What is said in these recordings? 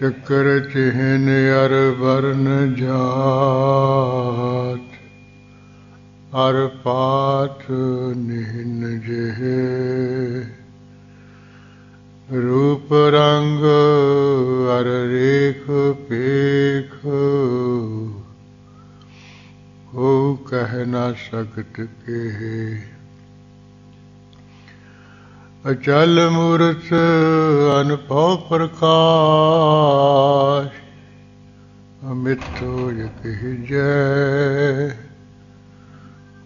ਚੱਕਰ ਚਿਹਨ ਅਰ ਵਰਨ ਜਾਤ, ਅਰ ਪਾਤ ਨਿਹਨ ਜਿਹੇ। ਰੂਪ ਰੰਗ ਅਰ ਰੇਖ ਪੇਖ ਹੋ ਕਹਿ ਨਾ ਸਕਤ ਕੇ। ਅਚਲ ਮੂਰਤ ਅਨਭਉ ਪ੍ਰਕਾਸ਼, ਅਮਿਤੋ ਯਕ ਜੈ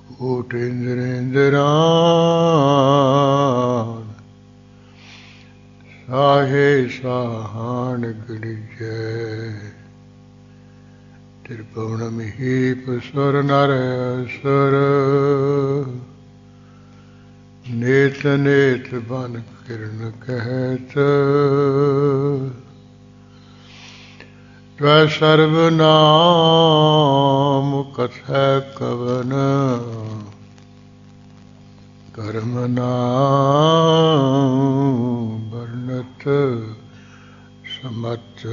ਕੋਟ ਇੰਦਰੇਂਦਰਾਂ ਸਾਹੇ ਸਾਹਣ ਗੜਜੈ ਤਿਰਪਉਣ ਮਹੀਪ ਸੁਰ ਨਰ ਸੁਰ ਨੇਤ ਨੇਤ ਬਨ ਕਿਰਨ ਕਹਿਤ। ਤਵੈ ਸਰਬ ਨਾਮ ਕਥੈ ਕਵਨ। ਕਰਮ ਨਾਮ ਵਰਨਤ ਸਮਤ।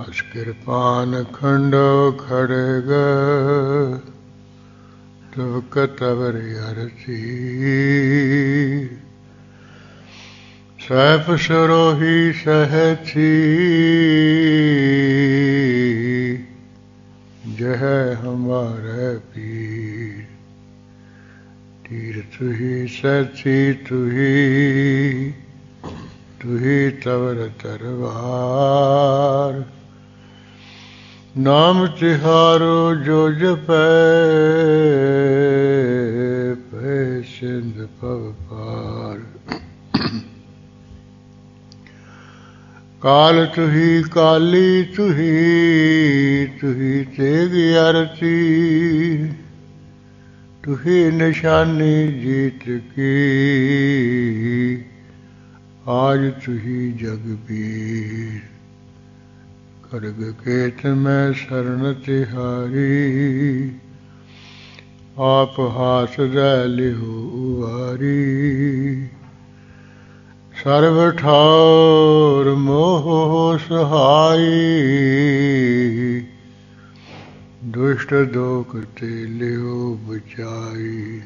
ਅਸ ਕਿਰਪਾਨ ਖੰਡ ਖੜਗ ਤਵ ਕਤਵਰ ਅਰਤੀ ਸੈਫ ਸਰੋਹੀ ਸਹਥੀ ਜਹ ਹਮਾਰੇ ਪੀਰ। ਤੀਰਥ ਹੀ ਸਚੀ ਤੁਹੀ। ਤੁਹੀ ਤਵਰ ਤਰਵਾਰ ਨਾਮ ਤਿਹਾਰੋ ਜੋ ਜਪੈ, ਪੈ ਸਿੰਧ ਪਵ ਪਾਰ। ਕਾਲ ਤੁਹੀ ਕਾਲੀ ਤੁਹੀ ਤੁਹੀ ਤੇਗ ਅਰਤੀ ਤੁਹੀ ਨਿਸ਼ਾਨੀ ਜੀਤ ਕੀ, ਆਜ ਤੁਹੀ ਜਗ ਬੀਰ। ਕਰਗ ਕੇਤ ਮੈਂ ਸ਼ਰਨ ਤਿਹਾਰੀ ਆਪ ਹਾਸ ਦੇ ਲਿਹੁ ਵਾਰੀ ਸਰਬ ਠਾਰ ਮੋਹ ਸਹਾਈ। ਦੁਸ਼ਟ ਦੋਖ ਤੇ ਲਿਓ ਬਚਾਈ।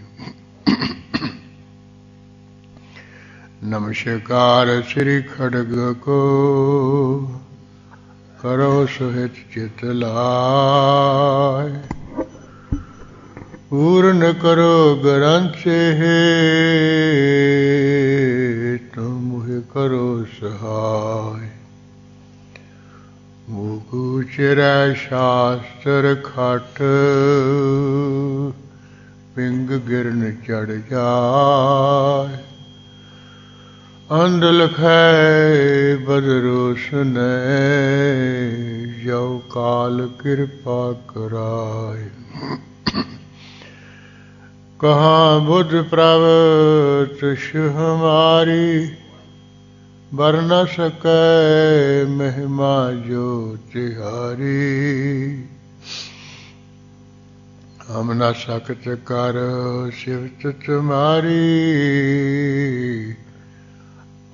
ਨਮਸਕਾਰ ਸ੍ਰੀ ਖੜਗ ਕੋ। ਕਰੋ ਸੁਹਿਤ ਚਿਤ ਲਾਇ। ਪੂਰਨ ਕਰੋ ਗ੍ਰੰਥ ਹੈ ਤੁਮ ਕਰੋ ਸਹਾਇ। ਮੁਕੂ ਚਿਰੈ ਸ਼ਾਸਤਰ ਖਟ, ਪਿੰਗ ਗਿਰਨ ਚੜ ਜਾਏ ਅੰਧ ਲਖੈ ਬਦਰੋ ਸੁਨੈ ਜੋ ਕਾਲ ਕਿਰਪਾ ਕਰਾਏ। ਕਹਾ ਬੁੱਧ ਪ੍ਰਭ, ਤੁਸ਼ ਹਮਾਰੀ, ਬਰ ਨ ਸਕੈ ਮਹਿਮਾ ਜੋ ਤਿਹਾਰੀ। ਹਮ ਨ ਸਕਤ ਕਰ ਸਿਵਤ ਤੁਮਾਰੀ।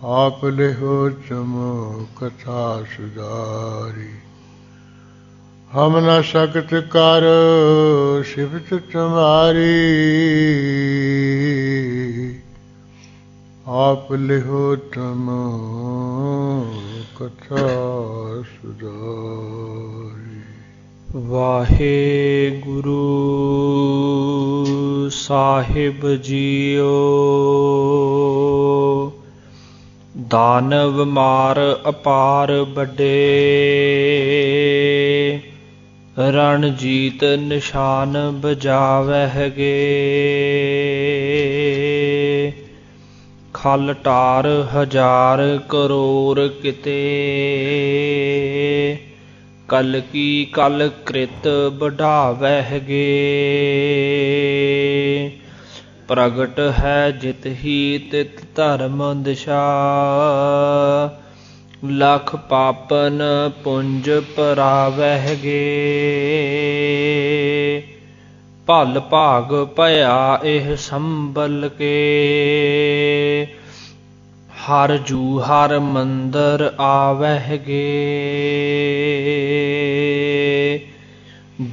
ਆਪ ਲਿਹੋ ਚਮੋ ਕਥਾ ਸੁਧਾਰੀ। ਹਮ ਨ ਸਕਤ ਕਰ ਸਿਵਤ ਤੁਮਾਰੀ ਆਪ ਲਿਹੋ ਤਮੋ ਕਥਾ ਸੁਧਾਰੀ। ਵਾਹਿਗੁਰੂ ਸਾਹਿਬ ਜੀਓ। ਦਾਨਵ ਮਾਰ ਅਪਾਰ ਵੱਡੇ। ਰਣਜੀਤ ਨਿਸ਼ਾਨ ਬਜਾਵਹਿਗੇ ਖਲ ਟਾਰ ਹਜ਼ਾਰ ਕਰੋੜ ਕਿਤੇ। ਕਲ ਕੀ ਕਲ ਕ੍ਰਿਤ ਬਢਾਵਹਿਗੇ ਪ੍ਰਗਟ ਹੈ ਜਿਤ ਹੀ ਤਿਤ ਧਰਮ ਦਿਸ਼ਾ। ਲਖ ਪਾਪਨ ਪੁੰਜ ਪਰਾਵਹਿਗੇ ਭਲ ਭਾਗ ਭਇਆ ਇਹ ਸੰਭਲ ਕੇ। ਹਰ ਜੂ ਹਰ ਮੰਦਰ ਆਵਹਿਗੇ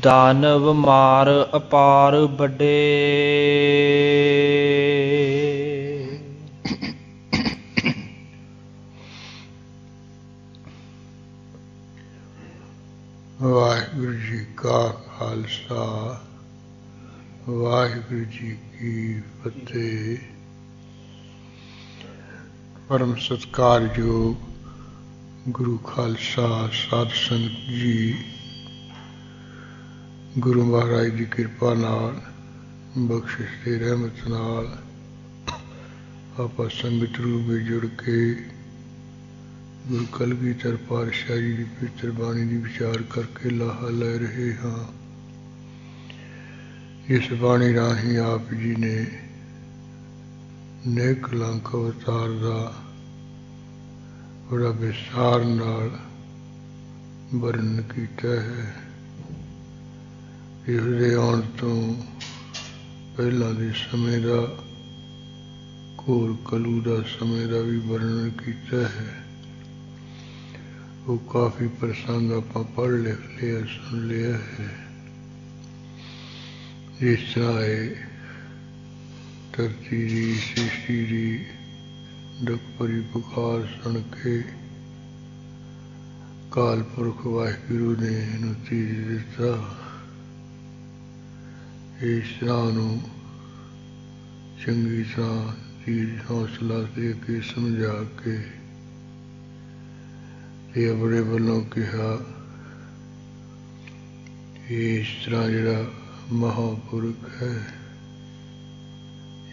ਦਾਨਵ ਮਾਰ ਅਪਾਰ ਵੱਡੇ। ਵਾਹਿਗੁਰੂ ਜੀ ਕਾ ਖਾਲਸਾ, ਵਾਹਿਗੁਰੂ ਜੀ ਕੀ ਫਤਿਹ। ਪਰਮ ਸਤਕਾਰਯੋਗ ਗੁਰੂ ਖਾਲਸਾ ਸਾਧ ਸੰਗਤ ਜੀ। ਗੁਰੂ ਮਹਾਰਾਜ ਦੀ ਕਿਰਪਾ ਨਾਲ, ਬਖਸ਼ਿਸ਼ ਤੇ ਰਹਿਮਤ ਨਾਲ ਆਪਾਂ ਸੰਗਤ ਰੂਪ ਵਿੱਚ ਜੁੜ ਕੇ ਗੁਰੂ ਕਲਗੀਧਰ ਪਾਤਸ਼ਾਹ ਜੀ ਦੀ ਪਵਿੱਤਰ ਬਾਣੀ ਦੀ ਵਿਚਾਰ ਕਰਕੇ ਲਾਹਾ ਲੈ ਰਹੇ ਹਾਂ। ਇਸ ਬਾਣੀ ਰਾਹੀਂ ਆਪ ਜੀ ਨੇ ਨੇਕ ਲੰਕ ਅਵਤਾਰ ਦਾ ਬੜਾ ਵਿਸਾਰ ਨਾਲ ਵਰਣਨ ਕੀਤਾ ਹੈ। ਇਸ ਦੇ ਆਉਣ ਤੋਂ ਪਹਿਲਾਂ ਦੇ ਸਮੇਂ ਦਾ, ਘੋਰ ਕਲੂ ਦਾ ਸਮੇਂ ਦਾ ਵੀ ਵਰਣਨ ਕੀਤਾ ਹੈ। ਉਹ ਕਾਫੀ ਪ੍ਰਸੰਗ ਆਪਾਂ ਪੜ੍ਹ ਲਿਖ ਲਿਆ, ਸੁਣ ਲਿਆ ਹੈ। ਜਿਸ ਤਰ੍ਹਾਂ ਹੈ ਧਰਤੀ ਦੀ, ਸ੍ਰਿਸ਼ਟੀ ਦੀ ਦੁੱਖ ਭਰੀ ਪੁਕਾਰ ਸੁਣ ਕੇ ਕਾਲ ਪੁਰਖ ਵਾਹਿਗੁਰੂ ਨੇ ਇਹਨੂੰ ਤੀਰ ਦਿੱਤਾ। ਇਸ ਤਰ੍ਹਾਂ ਨੂੰ ਚੰਗੀ ਤਰ੍ਹਾਂ ਦੀ ਹੌਸਲਾ ਦੇ ਕੇ ਸਮਝਾ ਕੇ ਇਹ ਆਪਣੇ ਵੱਲੋਂ ਕਿਹਾ ਇਸ ਤਰ੍ਹਾਂ ਜਿਹੜਾ ਮਹਾਪੁਰਖ ਹੈ,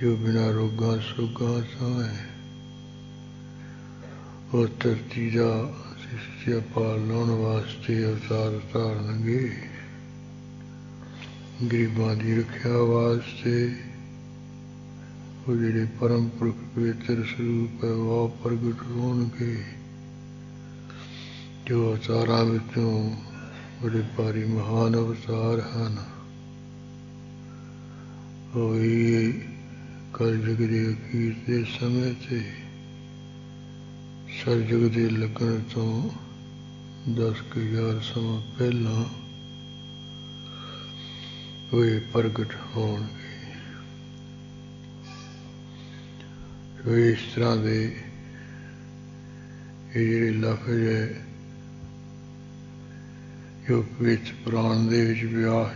ਜੋ ਬਿਨਾਂ ਰੋਗਾਂ ਸੋਗਾਂ ਤੋਂ ਹੈ, ਉਹ ਧਰਤੀ ਦਾ ਸਿਸ਼ਟਿਆ ਪਾਲਣ ਵਾਸਤੇ ਅਵਤਾਰ ਧਾਰਨਗੇ ਗਰੀਬਾਂ ਦੀ ਰੱਖਿਆ ਵਾਸਤੇ ਉਹ ਜਿਹੜੇ ਪਰਮ ਪੁਰਖ ਪਵਿੱਤਰ ਸਰੂਪ ਹੈ, ਉਹ ਪ੍ਰਗਟ ਹੋਣਗੇ। ਜੋ ਅਵਤਾਰਾਂ ਵਿੱਚੋਂ ਬੜੇ ਭਾਰੀ ਮਹਾਨ ਅਵਤਾਰ ਹਨ, ਉਹ ਇਹ ਦੇ ਅਖੀਰ ਦੇ ਸਮੇਂ ਤੇ ਸਰਜਗ ਦੇ ਲੱਗਣ ਤੋਂ ਦਸ ਕੁ ਹਜ਼ਾਰ ਸਮਾਂ ਪਹਿਲਾਂ ਉਹ ਪ੍ਰਗਟ ਹੋਣਗੇ। ਉਹ ਇਸ ਤਰ੍ਹਾਂ ਦੇ ਇਹ ਜਿਹੜੇ ਲਫ਼ਜ਼ ਹੈ, ਜੋ ਵਿੱਚ ਪੁਰਾਣ ਦੇ ਵਿੱਚ ਵਿਆਹ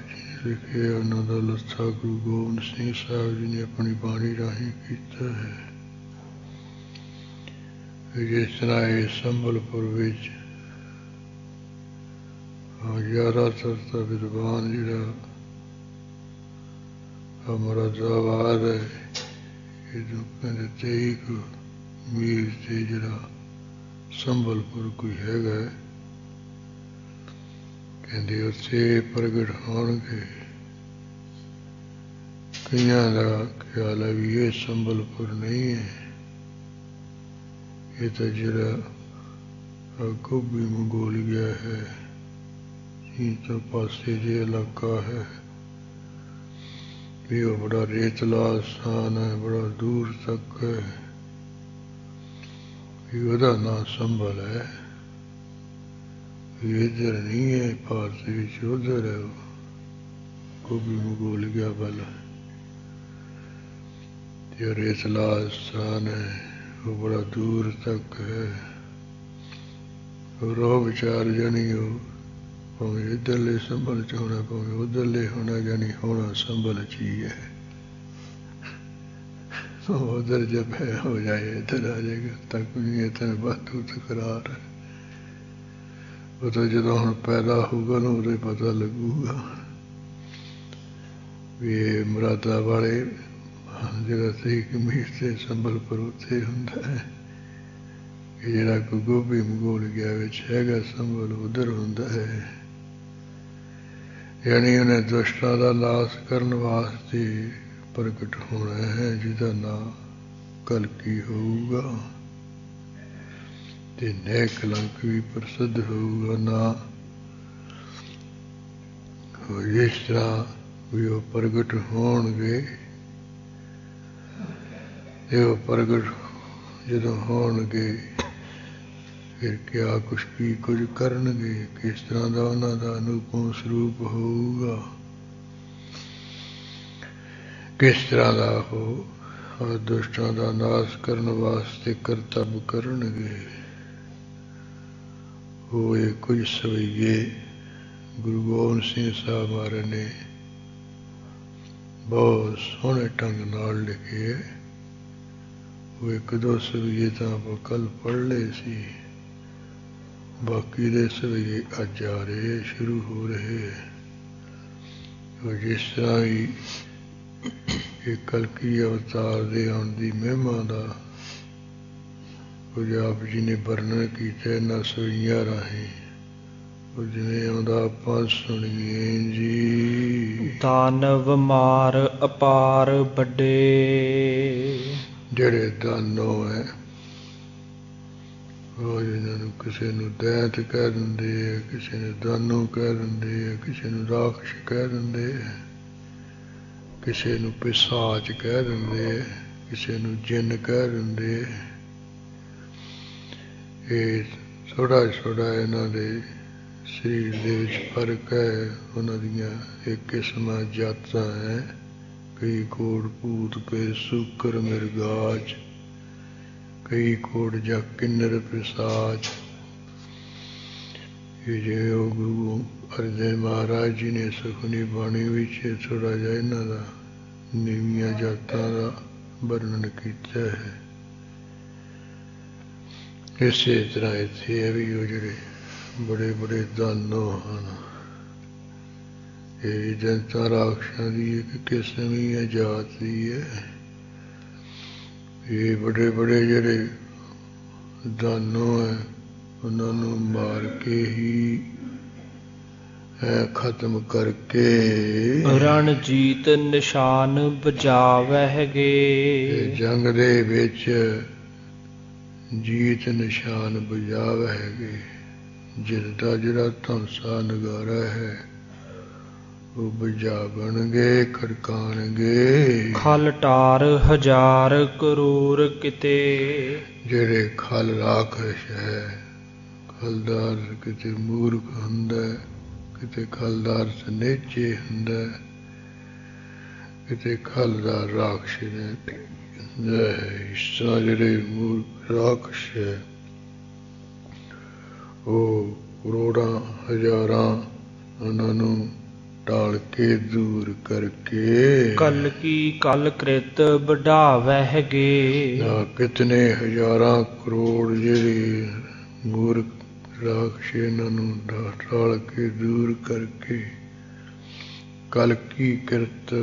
ਲਿਖੇ ਉਹਨਾਂ ਦਾ ਲੱਥਾ ਗੁਰੂ ਗੋਬਿੰਦ ਸਿੰਘ ਸਾਹਿਬ ਜੀ ਨੇ ਆਪਣੀ ਬਾਣੀ ਰਾਹੀਂ ਕੀਤਾ ਹੈ। ਜਿਸ ਤਰ੍ਹਾਂ ਇਹ ਸੰਬਲਪੁਰ ਵਿੱਚ ਜ਼ਿਆਦਾਤਰ ਤਾਂ ਵਿਦਵਾਨ ਜਿਹੜਾ ਅਮਰਦਾਬਾਦ ਹੈ। ਇਹ ਜੋ ਕਹਿੰਦੇ ਤੇਈ ਕੁ ਮੀਲ ਤੇ ਜਿਹੜਾ ਸੰਬਲਪੁਰ ਕੋਈ ਹੈਗਾ ਕਹਿੰਦੇ ਉੱਥੇ ਪ੍ਰਗਟ ਹੋਣਗੇ। ਕਈਆਂ ਦਾ ਖਿਆਲ ਹੈ ਵੀ ਇਹ ਸੰਬਲਪੁਰ ਨਹੀਂ ਹੈ। ਇਹ ਤਾਂ ਜਿਹੜਾ ਗੋਬੀ ਮੰਗੋਲੀਆ ਹੈ, ਇਹ ਤਾਂ ਪਾਸੇ ਜੇ ਇਲਾਕਾ ਹੈ। ਵੀ ਉਹ ਬੜਾ ਰੇਤਲਾ ਸਥਾਨ ਹੈ, ਬੜਾ ਦੂਰ ਤੱਕ ਹੈ। ਵੀ ਉਹਦਾ ਨਾਂ ਸੰਭਲ ਹੈ। ਇਧਰ ਨਹੀਂ ਹੈ ਭਾਰਤ ਵਿੱਚ ਉਧਰ ਹੈ। ਗੋਬੀ ਮੰਗੋਲੀਆ ਵਾਲਾ। ਜੋ ਰੇਤਲਾ ਸਥਾਨ ਹੈ, ਉਹ ਬੜਾ ਦੂਰ ਤੱਕ ਹੈ। ਰੋ ਵਿਚਾਰ ਜਾਨੀ ਉਹ ਭਾਵੇਂ ਇੱਧਰਲੇ ਸੰਭਲ ਚ ਹੋਣਾ ਭਾਵੇਂ ਉਧਰਲੇ ਹੋਣਾ ਜਾਨੀ ਹੋਣਾ ਸੰਭਲ ਚ ਹੀ ਹੈ। ਉਧਰ ਜਬ ਹੈ ਹੋ ਜਾਏ, ਇੱਧਰ ਆ ਜਾਏਗਾ, ਤਾਂ ਨਹੀਂ ਇਤਨੇ ਬਾਤੂ ਤਕਰਾਰ ਹੈ। ਉਹ ਤਾਂ ਜਦੋਂ ਹੁਣ ਪੈਦਾ ਹੋਊਗਾ ਨਾ ਉਦੋਂ ਪਤਾ ਲੱਗੂਗਾ ਵੀ ਇਹ ਮਰਾਦਾ ਵਾਲੇ, ਜਿਹੜਾ ਸਹੀ ਕਮੀਰ ਤੇ ਸੰਬਲਪੁਰ ਉੱਥੇ ਹੁੰਦਾ ਹੈ ਕਿ ਜਿਹੜਾ ਕੋ ਗੋਬੀ ਮਗੋਲ ਗਿਆ, ਵਿੱਚ ਹੈਗਾ ਸੰਭਲ, ਉਧਰ ਹੁੰਦਾ ਹੈ। ਯਾਨੀ ਉਹਨੇ ਦੁਸ਼ਟਾਂ ਦਾ ਨਾਸ ਕਰਨ ਵਾਸਤੇ ਪ੍ਰਗਟ ਹੋਣਾ ਹੈ, ਜਿਹਦਾ ਨਾਮ ਕਲਕੀ ਹੋਊਗਾ? ਤੇ ਨੈ ਕਲੰਕ ਵੀ ਪ੍ਰਸਿੱਧ ਹੋਊਗਾ ਨਾ ਇਸ ਤਰ੍ਹਾਂ ਵੀ ਉਹ ਪ੍ਰਗਟ ਹੋਣਗੇ ਇਹ ਪ੍ਰਗਟ ਜਦੋਂ ਹੋਣਗੇ ਫਿਰ ਕਿਆ ਕੁਛ ਕੀ ਕੁਝ ਕਰਨਗੇ? ਕਿਸ ਤਰ੍ਹਾਂ ਦਾ ਉਹਨਾਂ ਦਾ ਅਨੂਪਮ ਸਰੂਪ ਹੋਊਗਾ? ਕਿਸ ਤਰ੍ਹਾਂ ਦਾ ਹੋ ਔਰ ਦੁਸ਼ਟਾਂ ਦਾ ਨਾਸ਼ ਕਰਨ ਵਾਸਤੇ ਕਰਤੱਵ ਕਰਨਗੇ? ਹੋਏ ਕੁਝ ਸਵਈਏ ਗੁਰੂ ਗੋਬਿੰਦ ਸਿੰਘ ਸਾਹਿਬ ਮਹਾਰਾਜ ਨੇ ਬਹੁਤ ਸੋਹਣੇ ਢੰਗ ਨਾਲ ਲਿਖੇ ਉਹ ਇੱਕ ਦੋ ਸਵਈਏ ਤਾਂ ਆਪਾਂ ਕੱਲ ਪੜ੍ਹ ਲਏ ਸੀ। ਬਾਕੀ ਦੇ ਸਵਈਏ ਅੱਜ ਆ ਰਹੇ ਸ਼ੁਰੂ ਹੋ ਰਹੇ। ਉਹ ਜਿਸ ਤਰ੍ਹਾਂ ਵੀ ਇਹ ਕਲਕੀ ਅਵਤਾਰ ਦੇ ਆਉਣ ਦੀ ਮਹਿਮਾ ਦਾ ਕੁਝ ਆਪ ਜੀ ਨੇ ਵਰਣਨ ਕੀਤਾ ਇਹਨਾਂ ਸਵਈਆਂ ਰਾਹੀਂ। ਉਹ ਜਿਵੇਂ ਆਉਂਦਾ ਆਪਾਂ ਸੁਣੀਏ ਜੀ। ਦਾਨਵ ਮਾਰ ਅਪਾਰ ਵੱਡੇ। ਜਿਹੜੇ ਦਾਨੋ ਹੈ ਉਹ ਇਹਨਾਂ ਨੂੰ ਕਿਸੇ ਨੂੰ ਦੈਂਤ ਕਹਿ ਦਿੰਦੇ ਆ ਕਿਸੇ ਨੂੰ ਦਾਨੋ ਕਹਿ ਦਿੰਦੇ ਆ ਕਿਸੇ ਨੂੰ ਰਾਖਸ਼ ਕਹਿ ਦਿੰਦੇ ਆ ਕਿਸੇ ਨੂੰ ਪਿਸਾਚ ਕਹਿ ਦਿੰਦੇ ਆ ਕਿਸੇ ਨੂੰ ਜਿੰਨ ਕਹਿ ਦਿੰਦੇ ਇਹ ਥੋੜਾ ਥੋੜਾ ਇਹਨਾਂ ਦੇ ਸਰੀਰ ਦੇ ਵਿੱਚ ਫ਼ਰਕ ਹੈ, ਉਹਨਾਂ ਦੀਆਂ ਇੱਕ ਕਿਸਮਾਂ ਜਾਤਾਂ ਹੈ। ਕਈ ਕੋੜ ਭੂਤ ਕੇ ਸੁਕਰ ਮਿਰਗਾਜ ਕਈ ਕੋੜ ਜਾਂ ਕਿੰਨਰ ਪ੍ਰਸਾਦ ਇਹ ਜੇ ਉਹ ਗੁਰੂ ਅਰਜਨ ਮਹਾਰਾਜ ਜੀ ਨੇ ਸੁਖਨੀ ਬਾਣੀ ਵਿੱਚ ਥੋੜਾ ਜਿਹਾ ਇਹਨਾਂ ਦਾ ਨੀਵੀਆਂ ਜਾਤਾਂ ਦਾ ਵਰਣਨ ਕੀਤਾ ਹੈ। ਇਸੇ ਤਰ੍ਹਾਂ ਇੱਥੇ ਇਹ ਵੀ ਉਹ ਜਿਹੜੇ ਬੜੇ ਬੜੇ ਦਾਨੋ ਹਨ। ਇਹ ਜਨਤਾ ਰਾਖਸ਼ਾਂ ਦੀ ਇੱਕ ਕਿਸਮ ਹੀ ਹੈ, ਜਾਤ ਦੀ ਹੈ। ਇਹ ਬੜੇ ਬੜੇ ਜਿਹੜੇ ਦਾਨੋ ਹੈ ਉਹਨਾਂ ਨੂੰ ਮਾਰ ਕੇ ਹੀ ਖਤਮ ਕਰਕੇ ਰਣਜੀਤ ਨਿਸ਼ਾਨ ਬਜਾਵਹਿਗੇ ਜੰਗ ਦੇ ਵਿੱਚ ਜੀਤ ਨਿਸ਼ਾਨ ਬਜਾਵਹਿਗੇ ਜਿਸ ਦਾ ਜਿਹੜਾ ਧਨਸਾ ਨਗਾਰਾ ਹੈ ਉਹ ਬਜਾਵਣਗੇ ਖੜਕਾਣਗੇ। ਖਲ ਟਾਰ ਹਜ਼ਾਰ ਕਰੋੜ ਕਿਤੇ। ਜਿਹੜੇ ਖਲ ਰਾਖਸ਼ ਹੈ ਖਲਦਾਰ ਕਿਤੇ ਮੂਰਖ ਹੁੰਦਾ ਕਿਤੇ ਖਲਦਾਰ ਸਨੇਚੇ ਹੁੰਦਾ ਕਿਤੇ ਖਲਦਾਰ ਰਾਖਸ਼ ਨੇ ਇਸ ਤਰ੍ਹਾਂ ਜਿਹੜੇ ਮੂਰਖ ਰਾਖਸ਼ ਹੈ ਉਹ ਕਰੋੜਾਂ ਹਜ਼ਾਰਾਂ ਉਹਨਾਂ ਨੂੰ ਟਾਲ ਕੇ ਦੂਰ ਕਰਕੇ। ਕਲ ਕੀ ਕਲ ਕ੍ਰਿਤ ਵਢਾਵਹਿਗੇ ਨਾ ਕਿਤਨੇ ਹਜ਼ਾਰਾਂ ਕਰੋੜ ਜਿਹੜੇ ਮੂਰਖ ਰਾਖਸ਼ ਇਹਨਾਂ ਨੂੰ ਟਾਲ ਕੇ ਦੂਰ ਕਰਕੇ। ਕਲ ਕੀ ਕਿਰਤ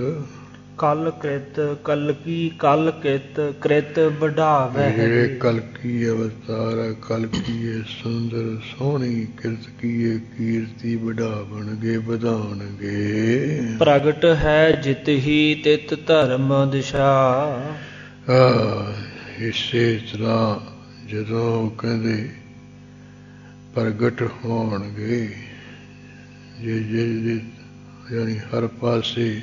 ਕਲ ਕ੍ਰਿਤ ਕਲ ਕੀ ਕਲ ਕਿਤ ਕ੍ਰਿਤ ਜਿਹੜੇ ਵਢਾਵਹਿਗੇ ਕਲਕੀ ਅਵਤਾਰ ਹੈ ਕਲਕੀ ਹੈ ਸੁੰਦਰ ਸੋਹਣੀ ਕਿਰਤ ਕੀਏ ਕੀਰਤੀ ਵਧਾਵਣਗੇ। ਵਧਾਉਣਗੇ ਪ੍ਰਗਟ ਹੈ ਜਿਤ ਹੀ ਤਿਤ ਧਰਮ ਦਿਸ਼ਾ। ਇਸੇ ਤਰ੍ਹਾਂ ਜਦੋਂ ਕਹਿੰਦੇ ਪ੍ਰਗਟ ਹੋਣਗੇ ਜੇ ਜੇ ਜੇ ਯਾਨੀ ਹਰ ਪਾਸੇ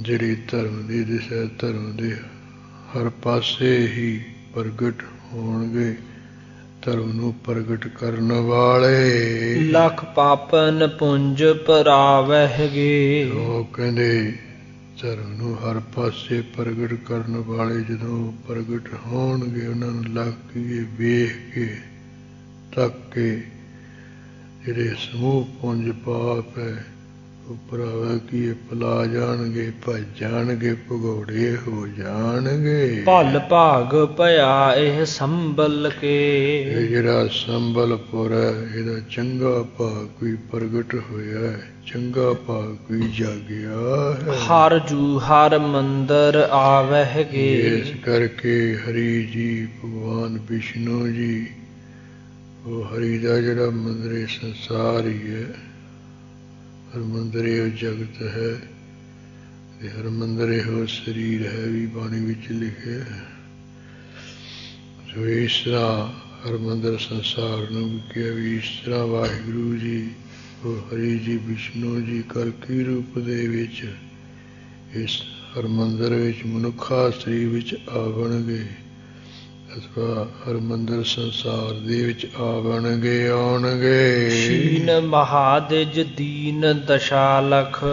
ਜਿਹੜੀ ਧਰਮ ਦੀ ਦਿਸ਼ਾ ਧਰਮ ਦੇ ਹਰ ਪਾਸੇ ਹੀ ਪ੍ਰਗਟ ਹੋਣਗੇ ਧਰਮ ਨੂੰ ਪ੍ਰਗਟ ਕਰਨ ਵਾਲੇ। ਲਖ ਪਾਪਨ ਪੁੰਜ ਪਰਾਵਹਿਗੇ ਉਹ ਕਹਿੰਦੇ ਧਰਮ ਨੂੰ ਹਰ ਪਾਸੇ ਪ੍ਰਗਟ ਕਰਨ ਵਾਲੇ ਜਦੋਂ ਪ੍ਰਗਟ ਹੋਣਗੇ ਉਹਨਾਂ ਨੂੰ ਲੱਗ ਕੇ ਵੇਖ ਕੇ ਤੱਕ ਕੇ ਜਿਹੜੇ ਸਮੂਹ ਪੁੰਜ ਪਾਪ ਹੈ ਭਰਾਵਾ ਕੀ ਇਹ ਪਲਾ ਜਾਣਗੇ ਭੱਜ ਜਾਣਗੇ ਭਗੌੜੇ ਹੋ ਜਾਣਗੇ। ਭਲ ਭਾਗ ਭਇਆ ਇਹ ਸੰਭਲ ਇਹ ਕੇ ਜਿਹੜਾ ਸੰਬਲਪੁਰ ਹੈ ਇਹਦਾ ਚੰਗਾ ਭਾਗ ਕੋਈ ਪ੍ਰਗਟ ਹੋਇਆ ਹੈ ਚੰਗਾ ਭਾਗ ਕੋਈ ਜਾਗਿਆ ਹੈ। ਹਰ ਜੂ ਹਰ ਮੰਦਰ ਆਵਹਿਗੇ ਇਸ ਕਰਕੇ ਹਰੀ ਜੀ ਭਗਵਾਨ ਵਿਸ਼ਨੂੰ ਜੀ ਉਹ ਹਰੀ ਦਾ ਜਿਹੜਾ ਮੰਦਰ ਇਹ ਸੰਸਾਰ ਹੀ ਹੈ। ਹਰ ਮੰਦਰ ਇਹ ਜਗਤ ਹੈ ਤੇ ਹਰ ਮੰਦਰ ਇਹੋ ਸਰੀਰ ਹੈ ਵੀ ਬਾਣੀ ਵਿੱਚ ਲਿਖਿਆ ਸੋ ਇਸ ਤਰ੍ਹਾਂ ਹਰ ਮੰਦਰ ਸੰਸਾਰ ਨੂੰ ਕਿਹਾ ਵੀ ਇਸ ਤਰ੍ਹਾਂ ਵਾਹਿਗੁਰੂ ਜੀ ਉਹ ਹਰੀ ਜੀ, ਵਿਸ਼ਨੂੰ ਜੀ ਕਲਕੀ ਰੂਪ ਦੇ ਵਿੱਚ ਇਸ ਹਰ ਮੰਦਰ ਵਿੱਚ ਮਨੁੱਖਾ ਸਰੀਰ ਵਿੱਚ ਆਵਣਗੇ ਅਥਵਾ ਹਰਮੰਦਰ ਸੰਸਾਰ ਦੇ ਵਿੱਚ ਆਵਣਗੇ ਆਉਣਗੇ। ਸ਼ੀਨ ਮਹਾਦਿਜ ਦੀਨ ਦਸ਼ਾ ਲਖ।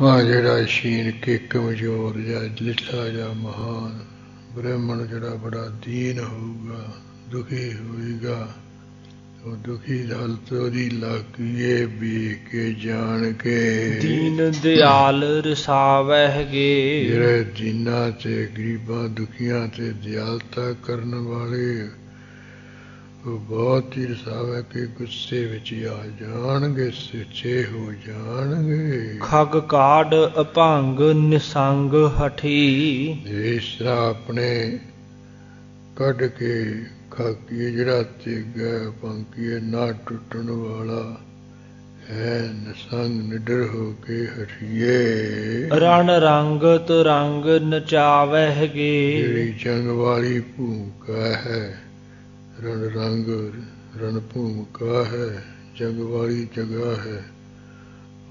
ਹਾਂ ਜਿਹੜਾ ਸ਼ੀਨ ਕੇ ਕਮਜ਼ੋਰ ਜਾਂ ਲਿਟਾ ਜਾਂ ਮਹਾਨ ਬ੍ਰਹਮਣ ਜਿਹੜਾ ਬੜਾ ਦੀਨ ਹੋਊਗਾ ਦੁਖੀ ਹੋਏਗਾ ਉਹ ਦੁਖੀ ਹਾਲਤ ਉਹਦੀ ਲਾਗੀਏ ਵੀ ਕੇ ਜਾਣ ਕੇ। ਦੀਨ ਦਿਆਲ ਰਸਾਵਹਿਗੇ ਜਿਹੜੇ ਦੀਨਾਂ ਤੇ ਗਰੀਬਾਂ ਦੁਖੀਆਂ ਤੇ ਦਿਆਲਤਾ ਕਰਨ ਵਾਲੇ ਉਹ ਬਹੁਤ ਹੀ ਰਸਾਵੇ ਕਿ ਗੁੱਸੇ ਵਿੱਚ ਆ ਜਾਣਗੇ ਸੱਚੇ ਹੋ ਜਾਣਗੇ। ਖਗ ਕਾੜ ਅਭੰਗ ਨਿਸੰਗ ਹਠੀ। ਇਸ ਆਪਣੇ ਕੱਢ ਕੇ ਖਾਕੀ ਜਿਹੜਾ ਗਏ ਪੰਕੀਏ ਨਾ ਟੁੱਟਣ ਵਾਲਾ ਹੈ ਨਸੰਗ ਨਿਡਰ ਹੋ ਕੇ ਹਟੀਏ। ਰਣ ਰੰਗ ਤੁਰੰਗ ਨਚਾਵਹਿਗੇ ਜਿਹੜੀ ਜੰਗ ਵਾਲੀ ਭੂਮਿਕਾ ਹੈ ਰਣ ਰੰਗ ਰਣ ਭੂਮਿਕਾ ਹੈ ਜੰਗ ਵਾਲੀ ਜਗ੍ਹਾ ਹੈ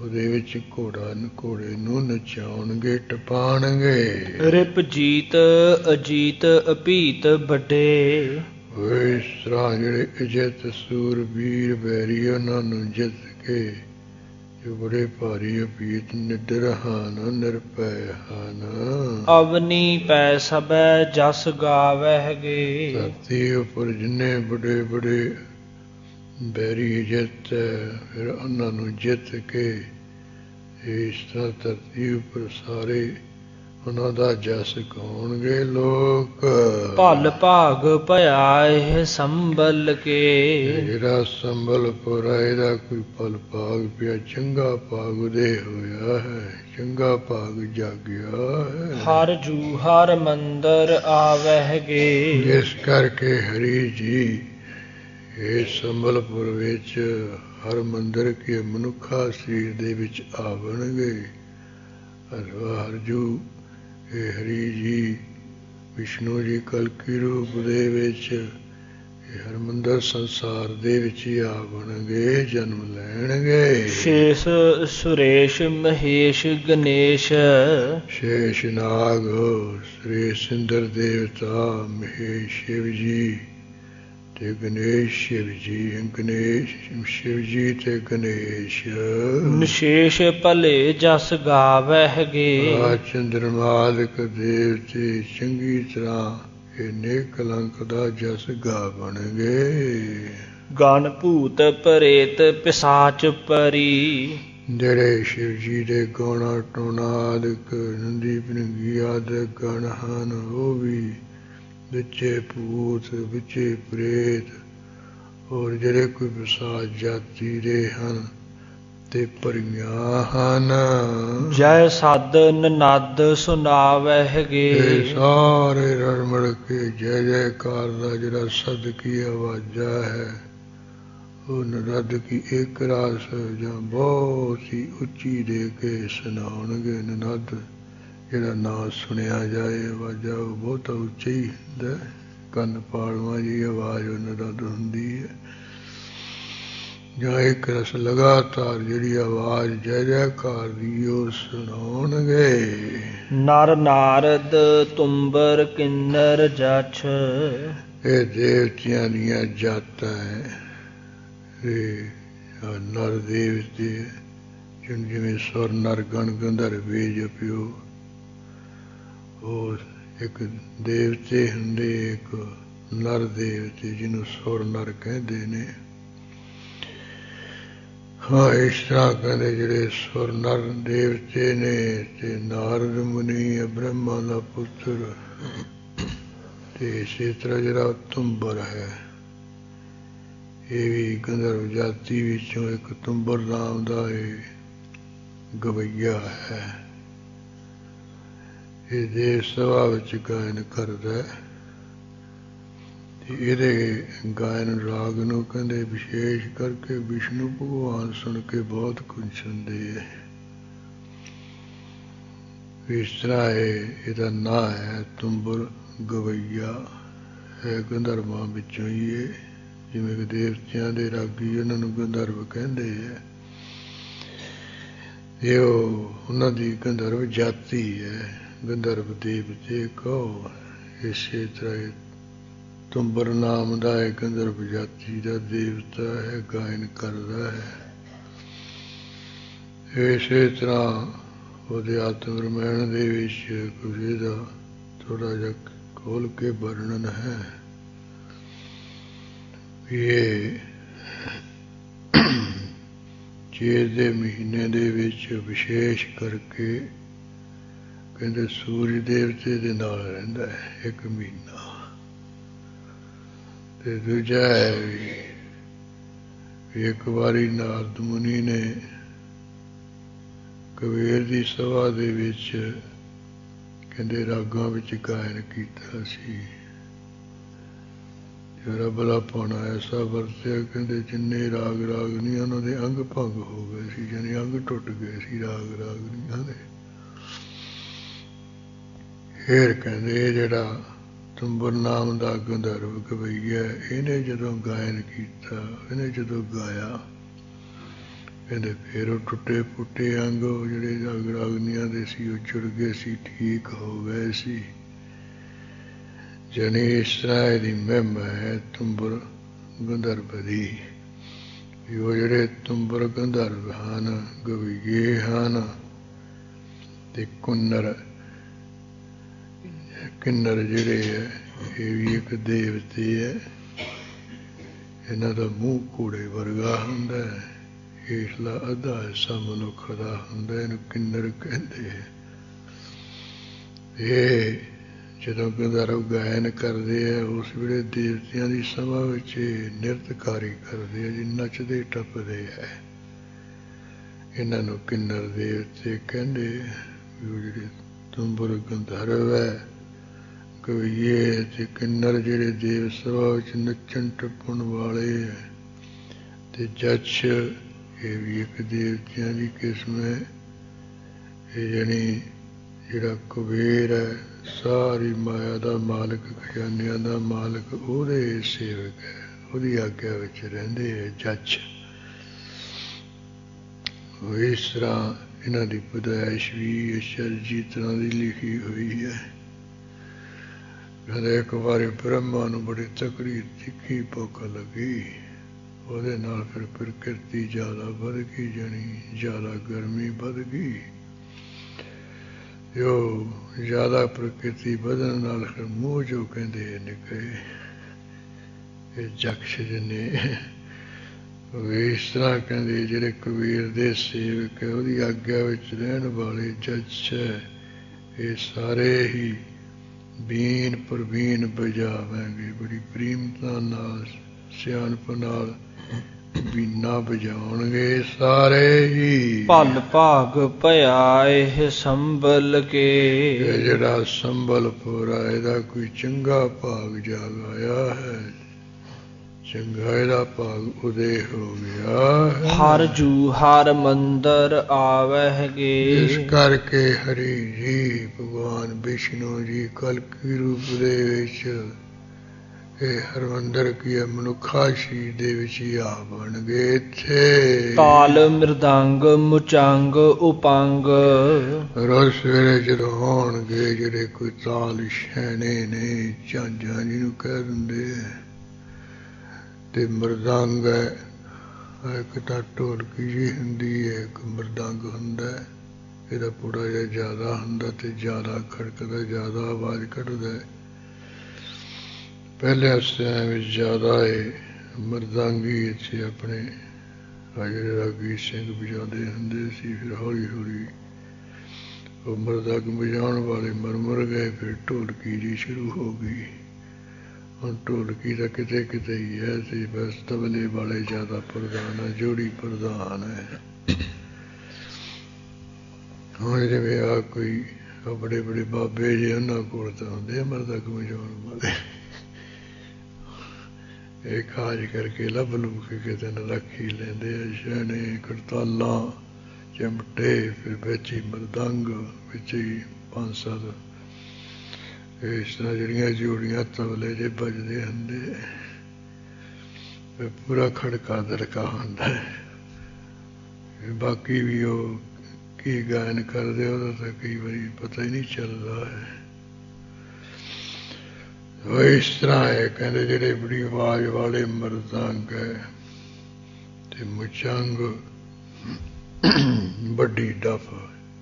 ਉਹਦੇ ਵਿੱਚ ਘੋੜਾ ਨ ਘੋੜੇ ਨੂੰ ਨਚਾਉਣਗੇ ਟਪਾਣਗੇ ਰਿਪ ਜੀਤ ਅਜੀਤ ਅਪੀਤ ਵੱਡੇ। ਇਸ ਤਰ੍ਹਾਂ ਜਿਹੜੇ ਇਜਤ ਸੂਰ ਵੀਰ ਬੈਰੀ ਉਹਨਾਂ ਨੂੰ ਜਿੱਤ ਕੇ ਜੋ ਬੜੇ ਭਾਰੀ ਅਪੀਤ ਨਿਡਰ ਹਨ ਨਿਰਪੈ ਹਨ। ਅਵਨੀ ਪੈ ਸਬੈ ਜਸ ਗਾਵਹਿਗੇ ਧਰਤੀ ਉੱਪਰ ਜਿੰਨੇ ਬੜੇ ਬੜੇ ਬੈਰੀ ਜਿੱਤ ਫਿਰ ਉਹਨਾਂ ਨੂੰ ਜਿੱਤ ਕੇ ਇਸ ਤਰ੍ਹਾਂ ਧਰਤੀ ਉੱਪਰ ਸਾਰੇ ਉਹਨਾਂ ਦਾ ਜਸ ਗਾਉਣਗੇ ਲੋਕ? ਭਲ ਭਾਗ ਭਇਆ ਇਹ ਸੰਭਲ ਕੇ। ਜਿਹੜਾ ਸੰਬਲਪੁਰ ਹੈ ਇਹਦਾ ਕੋਈ ਪਲ ਭਾਗ ਪਿਆ ਚੰਗਾ ਭਾਗ ਉਹਦੇ ਹੋਇਆ ਹੈ ਚੰਗਾ ਭਾਗ ਜਾਗਿਆ ਹੈ। ਹਰ ਜੂ ਹਰ ਮੰਦਰ ਆਵਹਿਗੇ ਇਸ ਕਰਕੇ ਹਰੀ ਜੀ ਇਹ ਸੰਬਲਪੁਰ ਵਿੱਚ ਹਰ ਮੰਦਰ ਕੇ ਮਨੁੱਖਾ ਸਰੀਰ ਦੇ ਵਿੱਚ ਆਵਣਗੇ। ਹਰਵਾ ਹਰਜੂ ਇਹ ਹਰੀ ਜੀ ਵਿਸ਼ਨੂੰ ਜੀ ਕਲਕੀ ਰੂਪ ਦੇ ਵਿੱਚ ਇਹ ਹਰਮੰਦਰ ਸੰਸਾਰ ਦੇ ਵਿੱਚ ਹੀ ਆਵਣਗੇ ਜਨਮ ਲੈਣਗੇ। ਸ਼ੇਸ਼ ਸੁਰੇਸ਼ ਮਹੇਸ਼ ਗਣੇਸ਼। ਸ਼ੇਸ਼ ਨਾਗ ਸ੍ਰੀ ਸਿੰਦਰ ਦੇਵਤਾ ਮਹੇਸ਼ ਸ਼ਿਵ ਜੀ। ਤੇ ਗਣੇਸ਼ ਸ਼ਿਵ ਜੀ ਗਣੇਸ਼ ਸ਼ਿਵ ਜੀ ਤੇ ਗਣੇਸ਼। ਨਿਸ਼ੇਸ਼ ਭਲੇ ਜਸ ਗਾਵਹਿਗੇ ਆ ਚੰਦਰਮਾਲਕ ਦੇਵਤੇ ਚੰਗੀ ਤਰ੍ਹਾਂ ਇਹ ਨੇਕ ਕਲੰਕ ਦਾ ਜਸ ਗਾਵਣਗੇ। ਗਣ ਭੂਤ ਪ੍ਰੇਤ ਪਿਸਾਚ ਪਰੀ। ਜਿਹੜੇ ਸ਼ਿਵ ਜੀ ਦੇ ਗੋਣਾ ਟੋਣਾ ਆਦਿਕ ਨੰਦੀ ਭਿੰਗੀ ਆਦਿਕ ਗਣ ਹਨ ਉਹ ਵੀ ਵਿੱਚੇ ਭੂਤ ਵਿੱਚੇ ਪ੍ਰੇਤ ਔਰ ਜਿਹੜੇ ਕੋਈ ਵਿਸਾਜ ਜਾਤੀ ਦੇ ਹਨ ਤੇ ਪਰੀਆਂ ਹਨ। ਜੈ ਸਦ ਨਨਦ ਸੁਨਾਵਹਿਗੇ। ਸਾਰੇ ਰਲ ਮਿਲ ਕੇ ਜੈ ਜੈਕਾਰ ਦਾ ਜਿਹੜਾ ਸਦਕੀ ਆਵਾਜ਼ਾ ਹੈ ਉਹ ਨਰਦ ਕੀ ਇੱਕ ਰਾਸ ਜਾਂ ਬਹੁਤ ਹੀ ਉੱਚੀ ਦੇ ਕੇ ਸੁਣਾਉਣਗੇ ਨਨਦ। ਜਿਹੜਾ ਨਾ ਸੁਣਿਆ ਜਾਏ ਆਵਾਜ਼ਾ ਉਹ ਬਹੁਤ ਉੱਚੀ ਹੁੰਦਾ ਹੈ। ਕੰਨ ਪਾੜਵਾ ਜੀ ਆਵਾਜ਼ ਉਹ ਨਰਦ ਹੁੰਦੀ ਹੈ। ਜਾਂ ਇੱਕ ਰਸ ਲਗਾਤਾਰ ਜਿਹੜੀ ਆਵਾਜ਼ ਜੈ ਜੈਕਾਰ ਦੀ ਉਹ ਸੁਣਾਉਣਗੇ। ਨਰ ਨਾਰਦ ਤੁੰਬਰ ਕਿੰਨਰ ਜਛ। ਇਹ ਦੇਵਤਿਆਂ ਦੀਆਂ ਜਾਤਾਂ ਹੈ। ਇਹ ਨਰ ਦੇਵਤੇ ਜਿਵੇਂ ਸੁਰ ਨਰ ਗਣ ਗੰਧਰਵੇ ਜਪਿਓ ਉਹ ਇੱਕ ਦੇਵਤੇ ਹੁੰਦੇ, ਇੱਕ ਨਰ ਦੇਵਤੇ ਜਿਹਨੂੰ ਸੁਰ ਨਰ ਕਹਿੰਦੇ ਨੇ। ਹਾਂ, ਇਸ ਤਰ੍ਹਾਂ ਕਹਿੰਦੇ ਜਿਹੜੇ ਸੁਰ ਨਰ ਦੇਵਤੇ ਨੇ ਤੇ ਨਾਰਦ ਮੁਨੀ ਹੈ ਬ੍ਰਹਮਾ ਦਾ ਪੁੱਤਰ। ਤੇ ਇਸੇ ਤਰ੍ਹਾਂ ਜਿਹੜਾ ਤੁੰਬਰ ਹੈ, ਇਹ ਵੀ ਗੰਧਰਵ ਜਾਤੀ ਵਿੱਚੋਂ ਇੱਕ ਤੁੰਬਰ ਨਾਮ ਦਾ ਇਹ ਗਵਈਆ ਹੈ। ਇਹ ਦੇਵ ਸਭਾ ਵਿੱਚ ਗਾਇਨ ਕਰਦਾ ਤੇ ਇਹਦੇ ਗਾਇਨ ਰਾਗ ਨੂੰ ਕਹਿੰਦੇ ਵਿਸ਼ੇਸ਼ ਕਰਕੇ ਵਿਸ਼ਨੂੰ ਭਗਵਾਨ ਸੁਣ ਕੇ ਬਹੁਤ ਖੁਸ਼ ਹੁੰਦੇ ਹੈ। ਇਸ ਤਰ੍ਹਾਂ ਇਹ ਇਹਦਾ ਨਾਂ ਹੈ ਤੁੰਬਰ ਗਵਈਆ। ਹੈ ਗੰਧਰਵਾਂ ਵਿੱਚੋਂ ਹੀ ਇਹ, ਜਿਵੇਂ ਕਿ ਦੇਵਤਿਆਂ ਦੇ ਰਾਗੀ ਉਹਨਾਂ ਨੂੰ ਗੰਧਰਵ ਕਹਿੰਦੇ ਹੈ। ਇਹ ਉਹਨਾਂ ਦੀ ਗੰਧਰਵ ਜਾਤੀ ਹੈ। ਗੰਧਰਵ ਦੇਵਤੇ ਕਹੋ, ਇਸੇ ਤਰ੍ਹਾਂ ਇਹ ਤੁੰਬਰ ਨਾਮ ਦਾ ਇੱਕ ਗੰਧਰਵ ਜਾਤੀ ਦਾ ਦੇਵਤਾ ਹੈ, ਗਾਇਨ ਕਰਦਾ ਹੈ। ਇਸੇ ਤਰ੍ਹਾਂ ਉਹਦੇ ਆਤਮ ਰਮਾਇਣ ਦੇ ਵਿੱਚ ਕੁਝ ਦਾ ਥੋੜਾ ਜਿਹਾ ਖੋਲ ਕੇ ਵਰਣਨ ਹੈ। ਇਹ ਚੇਤ ਦੇ ਮਹੀਨੇ ਦੇ ਵਿੱਚ ਵਿਸ਼ੇਸ਼ ਕਰਕੇ ਕਹਿੰਦੇ ਸੂਰਜ ਦੇਵਤੇ ਦੇ ਨਾਲ ਰਹਿੰਦਾ ਹੈ, ਇੱਕ ਮਹੀਨਾ। ਤੇ ਦੂਜਾ ਹੈ ਵੀ ਇੱਕ ਵਾਰੀ ਨਾਰਦ ਮੁਨੀ ਨੇ ਕਬੀਰ ਦੀ ਸਭਾ ਦੇ ਵਿੱਚ ਕਹਿੰਦੇ ਰਾਗਾਂ ਵਿੱਚ ਗਾਇਨ ਕੀਤਾ ਸੀ। ਜਿਹੜਾ ਬਲਾ ਪਾਉਣਾ ਐਸਾ ਵਰਤਿਆ, ਕਹਿੰਦੇ ਜਿੰਨੇ ਰਾਗ ਰਾਗ ਨਹੀਂ, ਉਹਨਾਂ ਦੇ ਅੰਗ ਭੰਗ ਹੋ ਗਏ ਸੀ ਜਾਨੀ ਅੰਗ ਟੁੱਟ ਗਏ ਸੀ ਰਾਗ ਰਾਗਨੀਆਂ ਦੇ ਫੇਰ ਕਹਿੰਦੇ ਇਹ ਜਿਹੜਾ ਤੁੰਬਰ ਨਾਮ ਦਾ ਗੰਧਰਵ ਗਵਈਆ ਇਹਨੇ ਜਦੋਂ ਗਾਇਨ ਕੀਤਾ, ਇਹਨੇ ਜਦੋਂ ਗਾਇਆ ਕਹਿੰਦੇ ਫੇਰ ਉਹ ਟੁੱਟੇ ਪੁੱਟੇ ਅੰਗ ਜਿਹੜੇ ਅਗਨੀਆਂ ਦੇ ਸੀ, ਉਹ ਚੁੜ ਗਏ ਸੀ, ਠੀਕ ਹੋ ਗਏ ਸੀ। ਜਨੀ ਇਸ ਤਰ੍ਹਾਂ ਇਹਦੀ ਮਹਿਮਾ ਹੈ ਤੁੰਬਰ ਗੰਧਰਵ ਦੀ। ਉਹ ਜਿਹੜੇ ਤੁੰਬਰ ਗੰਧਰਵ ਹਨ ਗਵਈਏ ਹਨ, ਤੇ ਕੁੰਨਰ ਕਿੰਨਰ ਜਿਹੜੇ ਹੈ, ਇਹ ਵੀ ਇੱਕ ਦੇਵਤੇ ਹੈ। ਇਹਨਾਂ ਦਾ ਮੂੰਹ ਕੂੜੇ ਵਰਗਾ ਹੁੰਦਾ ਹੈ। ਇਸਲਾ ਅੱਧਾ ਹਿੱਸਾ ਮਨੁੱਖ ਦਾ ਹੁੰਦਾ ਇਹਨੂੰ ਕਿੰਨਰ ਕਹਿੰਦੇ ਹੈ। ਇਹ ਜਦੋਂ ਗੰਧਰਵ ਗਾਇਨ ਕਰਦੇ ਆ ਉਸ ਵੇਲੇ ਦੇਵਤਿਆਂ ਦੀ ਸਭਾ ਵਿੱਚ ਨਿਰਤਕਾਰੀ ਕਰਦੇ ਆ ਜੀ ਨੱਚਦੇ ਟੱਪਦੇ ਆ ਇਹਨਾਂ ਨੂੰ ਕਿੰਨਰ ਦੇਵਤੇ ਕਹਿੰਦੇ ਵੀ ਉਹ ਜਿਹੜੇ ਤੁੰਬਰ ਗੰਧਰਵ ਹੈ ਕਵੀਏ ਤੇ ਕਿੰਨਰ ਜਿਹੜੇ ਦੇਵ ਸਭਾ ਵਿੱਚ ਨੱਚਣ ਟੱਪਣ ਵਾਲੇ ਹੈ ਤੇ ਜੱਛ ਇਹ ਵੀ ਇੱਕ ਦੇਵਤਿਆਂ ਦੀ ਕਿਸਮ ਹੈ ਇਹ ਜਣੀ ਜਿਹੜਾ ਕੁਬੇਰ ਹੈ ਸਾਰੀ ਮਾਇਆ ਦਾ ਮਾਲਕ, ਖਜ਼ਾਨਿਆਂ ਦਾ ਮਾਲਕ, ਉਹਦੇ ਸੇਵਕ ਹੈ ਉਹਦੀ ਆਗਿਆ ਵਿੱਚ ਰਹਿੰਦੇ ਹੈ ਜੱਜ। ਉਹ ਇਸ ਤਰ੍ਹਾਂ ਇਹਨਾਂ ਦੀ ਪਦਾਇਸ਼ ਵੀ ਅਸ਼ਰਜੀ ਤਰ੍ਹਾਂ ਦੀ ਲਿਖੀ ਹੋਈ ਹੈ ਕਹਿੰਦੇ ਇੱਕ ਵਾਰੀ ਬ੍ਰਹਮਾ ਨੂੰ ਬੜੀ ਤਕੜੀ ਤਿੱਖੀ ਭੁੱਖ ਲੱਗੀ। ਉਹਦੇ ਨਾਲ ਫਿਰ ਪ੍ਰਕਿਰਤੀ ਜ਼ਿਆਦਾ ਵੱਧ ਗਈ, ਜਾਣੀ ਜ਼ਿਆਦਾ ਗਰਮੀ ਵੱਧ ਗਈ। ਜੋ ਜ਼ਿਆਦਾ ਪ੍ਰਕਿਰਤੀ ਵਧਣ ਨਾਲ ਫਿਰ ਮੂੰਹ ਜੋ ਕਹਿੰਦੇ ਨਿਕਲੇ ਇਹ ਜਕਸ਼ ਜਨੇ। ਉਹ ਇਸ ਤਰ੍ਹਾਂ ਕਹਿੰਦੇ, ਜਿਹੜੇ ਕਬੀਰ ਦੇ ਸੇਵਕ ਹੈ, ਉਹਦੀ ਆਗਿਆ ਵਿੱਚ ਰਹਿਣ ਵਾਲੇ ਜੱਜ ਇਹ ਸਾਰੇ ਹੀ ਬੀਨ ਪ੍ਰਵੀਨ ਬਜਾਵਾਂਗੇ ਬੜੀ ਪ੍ਰੀਮਤਾ ਨਾਲ ਸਿਆਣਪ ਨਾਲ ਬੀਨਾ ਵਜਾਉਣਗੇ ਸਾਰੇ ਹੀ। ਭਲ ਭਾਗ ਭਇਆ ਇਹ ਸੰਭਲ ਕੇ। ਇਹ ਜਿਹੜਾ ਸੰਬਲਪੁਰ ਆ ਇਹਦਾ ਕੋਈ ਚੰਗਾ ਭਾਗ ਜਾਗ ਆਇਆ ਹੈ। ਚੰਗਾ ਇਹਦਾ ਭਾਗ ਉਦੇ ਹੋ ਗਿਆ ਹਰ ਜੂ ਹਰ ਮੰਦਰ ਇਸ ਆਵਹਿਗੇ ਕਰਕੇ ਹਰੀ ਜੀ ਭਗਵਾਨ ਵਿਸ਼ਨੂੰ ਜੀ ਕਲਕੀ ਰੂਪ ਦੇ ਵਿੱਚ ਇਹ ਹਰਮੰਦਰ ਕੀ ਮਨੁੱਖਾਸ਼ੀ ਦੇ ਵਿੱਚ ਹੀ ਆ ਬਣ ਗਏ ਇੱਥੇ। ਤਾਲ ਮਿਰਦੰਗ ਮੁਚੰਗ ਉਪੰਗ। ਰੋਜ਼ ਸਵੇਰੇ ਜਦੋਂ ਹੋਣਗੇ ਜਿਹੜੇ ਕੋਈ ਤਾਲ ਸ਼ੈਣੇ ਨੇ ਝਾਂਝਾਂ ਜਿਹਨੂੰ ਕਹਿ ਦਿੰਦੇ ਆ। ਤੇ ਮਰਦੰਗ ਹੈ। ਇੱਕ ਤਾਂ ਢੋਲਕੀ ਜੀ ਹੁੰਦੀ ਹੈ, ਇੱਕ ਮਰਦੰਗ ਹੁੰਦਾ ਹੈ। ਇਹਦਾ ਪੂਰਾ ਜਿਹਾ ਜ਼ਿਆਦਾ ਹੁੰਦਾ ਤੇ ਜ਼ਿਆਦਾ ਖੜਕਦਾ, ਜ਼ਿਆਦਾ ਆਵਾਜ਼ ਕੱਢਦਾ ਹੈ। ਪਹਿਲੇ ਅਸਤਿਆਂ ਵਿੱਚ ਜ਼ਿਆਦਾ ਹੈ। ਮਰਦਾਂਗੀ ਇੱਥੇ ਆਪਣੇ ਆ ਰਾਗੀ ਸਿੰਘ ਵਜਾਉਂਦੇ ਹੁੰਦੇ ਸੀ, ਫਿਰ ਹੌਲੀ ਹੌਲੀ ਉਹ ਮਰਦੰਗ ਵਜਾਉਣ ਵਾਲੇ ਮਰਮਰ ਗਏ, ਫਿਰ ਢੋਲਕੀ ਜੀ ਸ਼ੁਰੂ ਹੋ ਗਈ। ਹੁਣ ਢੋਲਕੀ ਦਾ ਕਿਤੇ ਕਿਤੇ ਹੀ ਹੈ ਤੇ ਬਸ ਤਬਲੇ ਵਾਲੇ ਜ਼ਿਆਦਾ ਪ੍ਰਧਾਨ ਹੈ, ਜੋੜੀ ਪ੍ਰਧਾਨ ਹੈ। ਹੁਣ ਜਿਵੇਂ ਆ ਕੋਈ ਆ ਬੜੇ ਬੜੇ ਬਾਬੇ ਜੇ ਉਹਨਾਂ ਕੋਲ ਤਾਂ ਹੁੰਦੇ ਆ ਮਰਦੰਗ ਵਜਾਉਣ ਵਾਲੇ? ਇਹ ਕਾਜ ਕਰਕੇ ਲੱਭ ਲੁੱਭ ਕੇ ਕਿਤੇ ਨਾ ਰੱਖੀ ਲੈਂਦੇ ਆ, ਸ਼ਹਿਣੇ ਕਰਤਾਲਾਂ ਚਮਟੇ, ਫਿਰ ਵਿੱਚ ਹੀ ਮਰਦੰਗ, ਵਿੱਚ ਹੀ ਪੰਜ ਸੱਤ ਇਸ ਤਰ੍ਹਾਂ ਜਿਹੜੀਆਂ ਜੋੜੀਆਂ ਤਬਲੇ ਜੇ ਵੱਜਦੇ ਹੁੰਦੇ ਫਿਰ ਪੂਰਾ ਖੜਕਾ ਦਰਕਾ ਹੁੰਦਾ ਹੈ। ਬਾਕੀ ਵੀ ਉਹ ਕੀ ਗਾਇਨ ਕਰਦੇ ਉਹਦਾ ਤਾਂ ਕਈ ਵਾਰੀ ਪਤਾ ਹੀ ਨਹੀਂ ਚੱਲਦਾ ਹੈ। ਉਹ ਇਸ ਤਰ੍ਹਾਂ ਹੈ, ਕਹਿੰਦੇ ਜਿਹੜੇ ਬੜੀ ਆਵਾਜ਼ ਵਾਲੇ ਮਰਦਾਂਗ ਹੈ, ਤੇ ਮੁਚੰਗ ਵੱਡੀ ਡਫ,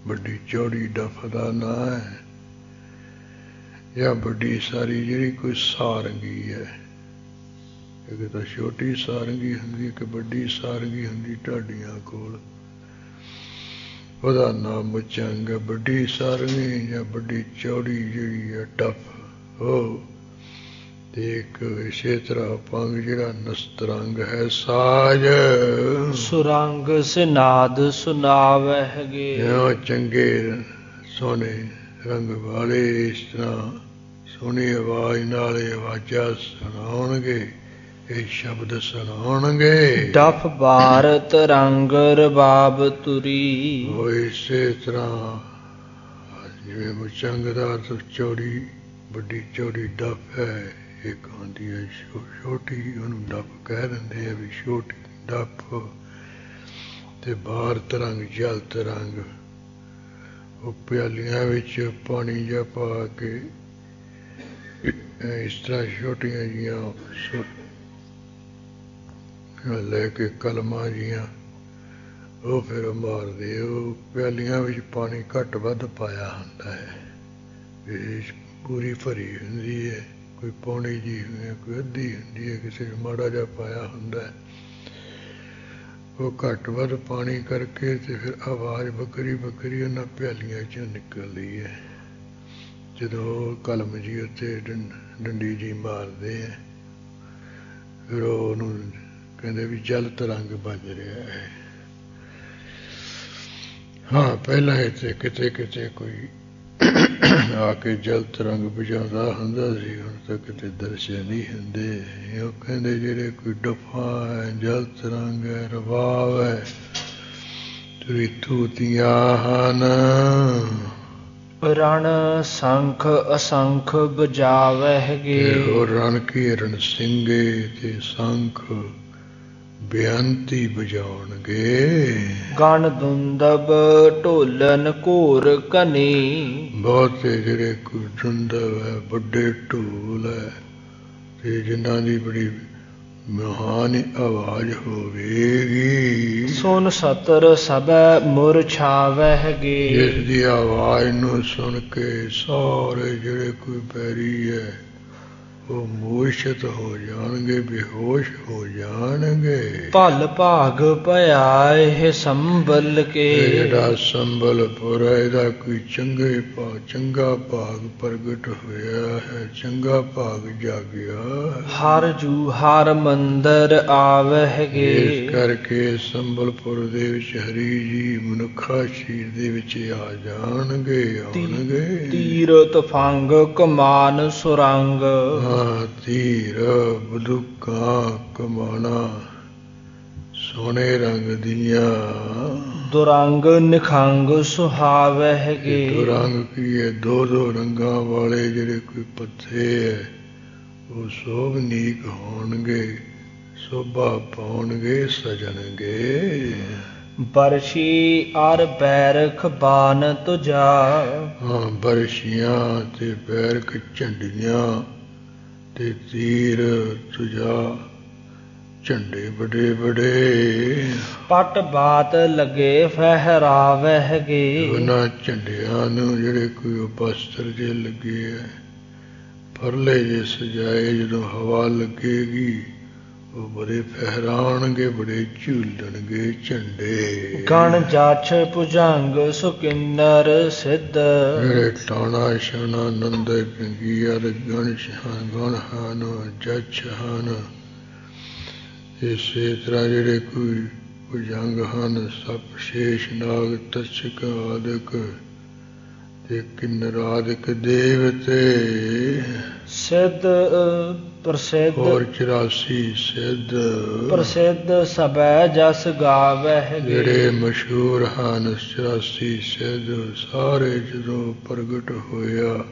ਵੱਡੀ ਚੌੜੀ ਡਫ ਦਾ ਨਾਂ ਹੈ। ਜਾਂ ਵੱਡੀ ਸਾਰੀ ਜਿਹੜੀ ਕੋਈ ਸਾਰੰਗੀ ਹੈ ਇੱਕ ਤਾਂ ਛੋਟੀ ਸਾਰੰਗੀ ਹੁੰਦੀ ਇੱਕ ਵੱਡੀ ਸਾਰੰਗੀ ਹੁੰਦੀ ਢਾਡੀਆਂ ਕੋਲ। ਉਹਦਾ ਨਾਮ ਮੁਚੰਗ ਵੱਡੀ ਸਾਰੰਗੀ ਜਾਂ ਵੱਡੀ ਚੌੜੀ ਜਿਹੜੀ ਹੈ ਡਫ ਉਹ ਤੇ ਇੱਕ ਇਸੇ ਤਰ੍ਹਾਂ ਪੰਗ ਜਿਹੜਾ ਨਸਤਰੰਗ ਹੈ ਸਾਜ। ਸੁਰੰਗ ਸਿਨਾਦ ਸੁਨਾਵਹਿਗੇ ਇਹੋ ਚੰਗੇ ਸੋਹਣੇ ਰੰਗ ਵਾਲੇ ਇਸ ਤਰ੍ਹਾਂ ਸੋਹਣੀ ਆਵਾਜ਼ ਨਾਲ ਇਹ ਆਵਾਜ਼ਾਂ ਸੁਣਾਉਣਗੇ ਇਹ ਸ਼ਬਦ ਸੁਣਾਉਣਗੇ। ਡਫ ਭਾਰਤ ਰੰਗ ਰਬਾਬ ਤੁਰੀ। ਉਹ ਇਸੇ ਤਰ੍ਹਾਂ ਜਿਵੇਂ ਮੁਚੰਗ ਦਾ ਚੌੜੀ ਵੱਡੀ ਚੌੜੀ ਡੱਫ ਹੈ ਇੱਕ ਹੁੰਦੀ ਹੈ ਛੋਟੀ ਉਹਨੂੰ ਡੱਫ ਕਹਿ ਦਿੰਦੇ ਆ ਵੀ ਛੋਟੀ ਡੱਫ। ਤੇ ਬਾਹਰ ਤਰੰਗ ਜਲ ਤਰੰਗ ਉਹ ਪਿਆਲੀਆਂ ਵਿੱਚ ਪਾਣੀ ਜਿਹਾ ਪਾ ਕੇ ਇਸ ਤਰ੍ਹਾਂ ਛੋਟੀਆਂ ਜੀਆਂ ਲੈ ਕੇ ਕਲਮਾਂ ਜੀਆਂ, ਉਹ ਫਿਰ ਮਾਰਦੇ, ਉਹ ਪਿਆਲੀਆਂ ਵਿੱਚ ਪਾਣੀ ਘੱਟ ਵੱਧ ਪਾਇਆ ਹੁੰਦਾ ਹੈ। ਇਹ ਪੂਰੀ ਭਰੀ ਹੁੰਦੀ ਹੈ, ਕੋਈ ਪੌਣੀ ਜੀ ਕੋਈ ਅੱਧੀ ਹੁੰਦੀ ਹੈ, ਕਿਸੇ 'ਚ ਮਾੜਾ ਜਿਹਾ ਪਾਇਆ ਹੁੰਦਾ ਹੈ। ਉਹ ਘੱਟ ਵੱਧ ਪਾਣੀ ਕਰਕੇ ਤੇ ਫਿਰ ਆਵਾਜ਼ ਬੱਕਰੀ ਬੱਕਰੀ ਉਹਨਾਂ ਪਿਆਲੀਆਂ 'ਚੋਂ ਨਿਕਲਦੀ ਹੈ। ਜਦੋਂ ਕਲਮ ਜੀ ਉੱਤੇ ਡੰਡੀ ਜੀ ਮਾਰਦੇ ਹੈ ਫਿਰ ਉਹਨੂੰ ਕਹਿੰਦੇ ਵੀ ਜਲ ਤਰੰਗ ਵੱਜ ਰਿਹਾ ਹੈ। ਹਾਂ, ਪਹਿਲਾਂ ਇੱਥੇ ਕਿਤੇ ਕਿਤੇ ਕੋਈ ਆ ਕੇ ਜਲ ਤਰੰਗ ਵਜਾਉਂਦਾ ਹੁੰਦਾ ਸੀ, ਹੁਣ ਤਾਂ ਕਿਤੇ ਦਰਸ਼ਨ ਨਹੀਂ ਹੁੰਦੇ। ਉਹ ਕਹਿੰਦੇ ਜਿਹੜੇ ਕੋਈ ਡਫਾ ਹੈ, ਜਲ ਤਰੰਗ ਹੈ ਰਵਾਵ ਹੈ ਤੁਰੀ ਤੂਤੀਆਂ ਹਨ। ਰਣ ਸੰਖ ਅਸੰਖ ਬਜਾਵਹਿਗੇ ਹੋਰ ਰਣ ਕੀ ਰਣ ਸਿੰਘੇ ਤੇ ਸੰਖ ਬੇਅੰਤੀ ਵਜਾਉਣਗੇ ਗਣ ਦੁੰਦਬ ਢੋਲਨ ਘੋਰ ਕਨੀ ਬਹੁਤੇ ਜਿਹੜੇ ਕੋਈ ਡੁੰਦਵ ਹੈ ਵੱਡੇ ਢੋਲ ਹੈ ਤੇ ਜਿਨ੍ਹਾਂ ਦੀ ਬੜੀ ਮਹਾਨ ਆਵਾਜ਼ ਹੋਵੇਗੀ। ਸੁਨ ਸਤਰ ਸਬੈ ਮੁਰ ਛਾਵਹਿਗੇ। ਜਿਸ ਦੀ ਆਵਾਜ਼ ਨੂੰ ਸੁਣ ਕੇ ਸਾਰੇ ਜਿਹੜੇ ਕੋਈ ਪੈਰੀ ਹੈ ਉਹ ਮੂਰਛਿਤ ਹੋ ਜਾਣਗੇ ਬੇਹੋਸ਼ ਹੋ ਜਾਣਗੇ। ਭਲ ਭਾਗ ਭਇਆ ਇਹ ਸੰਭਲ ਕੇ। ਜਿਹੜਾ ਸੰਬਲਪੁਰ ਹੈ ਇਹਦਾ ਕੋਈ ਚੰਗੇ ਭਾ ਚੰਗਾ ਭਾਗ ਪ੍ਰਗਟ ਹੋਇਆ ਹੈ ਚੰਗਾ ਭਾਗ ਜਾਗਿਆ। ਹਰ ਜੂ ਹਰ ਮੰਦਰ ਇਸ ਆਵਹਿਗੇ ਕਰਕੇ ਸੰਬਲਪੁਰ ਦੇ ਵਿੱਚ ਹਰੀ ਜੀ ਮਨੁੱਖਾ ਸ਼ੀਰ ਦੇ ਵਿੱਚ ਆ ਜਾਣਗੇ ਆਉਣਗੇ। ਤੀਰ ਤਫੰਗ ਕਮਾਨ ਸੁਰੰਗ। ਤੀਰ ਬਦੁਕਾ ਕਮਾਣਾ ਸੋਹਣੇ ਰੰਗ ਦੀਆਂ। ਦੁਰੰਗ ਨਿਖੰਗ ਸੁਹਾਵਹਿਗੇ ਇਹ ਰੰਗ ਕੀ ਹੈ? ਦੋ ਦੋ ਰੰਗਾਂ ਵਾਲੇ ਜਿਹੜੇ ਕੋਈ ਪੱਥੇ ਹੈ ਉਹ ਸੋਭਨੀਕ ਹੋਣਗੇ ਸੋਭਾ ਪਾਉਣਗੇ ਸਜਣਗੇ। ਬਰਸ਼ੀ ਅਰ ਬੈਰਖ ਬਾਨ ਤੁਜਾ। ਹਾਂ ਬਰਸ਼ੀਆਂ ਤੇ ਬੈਰਕ ਝੰਡੀਆਂ। ਤੇ ਤੀਰ ਤੁਜਾ ਝੰਡੇ ਬੜੇ ਬੜੇ ਪਟ ਬਾਤ ਲਗੇ ਫਹਿਰਾਵਹਿਗੇ ਉਹਨਾਂ ਝੰਡਿਆਂ ਨੂੰ ਜਿਹੜੇ ਕੋਈ ਉਹ ਬਸਤਰ ਜੇ ਲੱਗੇ ਹੈ ਪਰਲੇ ਜੇ ਸਜਾਏ ਜਦੋਂ ਹਵਾ ਲੱਗੇਗੀ ਉਹ ਬੜੇ ਫਹਿਰਾਣਗੇ ਬੜੇ ਝੂਲਣਗੇ ਝੰਡੇ। ਗਣ ਜਾਛ ਭੁਜੰਗ ਸੁਕਿੰਨਰ ਸਿੱਧ। ਜਿਹੜੇ ਟਾਣਾ ਸ਼ਾਨਾ ਨੰਦ ਗੰਗੀਰ ਗਣ ਸ਼ਾਨ ਗਣ ਹਨ ਜੱਛ ਹਨ। ਇਸੇ ਤਰ੍ਹਾਂ ਜਿਹੜੇ ਕੋਈ ਭੁਜੰਗ ਹਨ ਸਪ ਸ਼ੇਸ਼ ਨਾਗ ਤਛਕ ਆਦਿਕ ਤੇ ਕਿੰਨਰ ਆਦਿਕ ਦੇਵਤੇ ਸਿੱਧ ਪ੍ਰਸਿੱਧ ਹੋਰ 84 ਸਿੱਧ ਪ੍ਰਸਿੱਧ ਸਬੈ ਜਸ ਗਾਵਹਿਗੇ ਜਿਹੜੇ ਮਸ਼ਹੂਰ ਹਨ 84 ਸਿੱਧ ਸਾਰੇ ਜਦੋਂ ਪ੍ਰਗਟ ਹੋਇਆ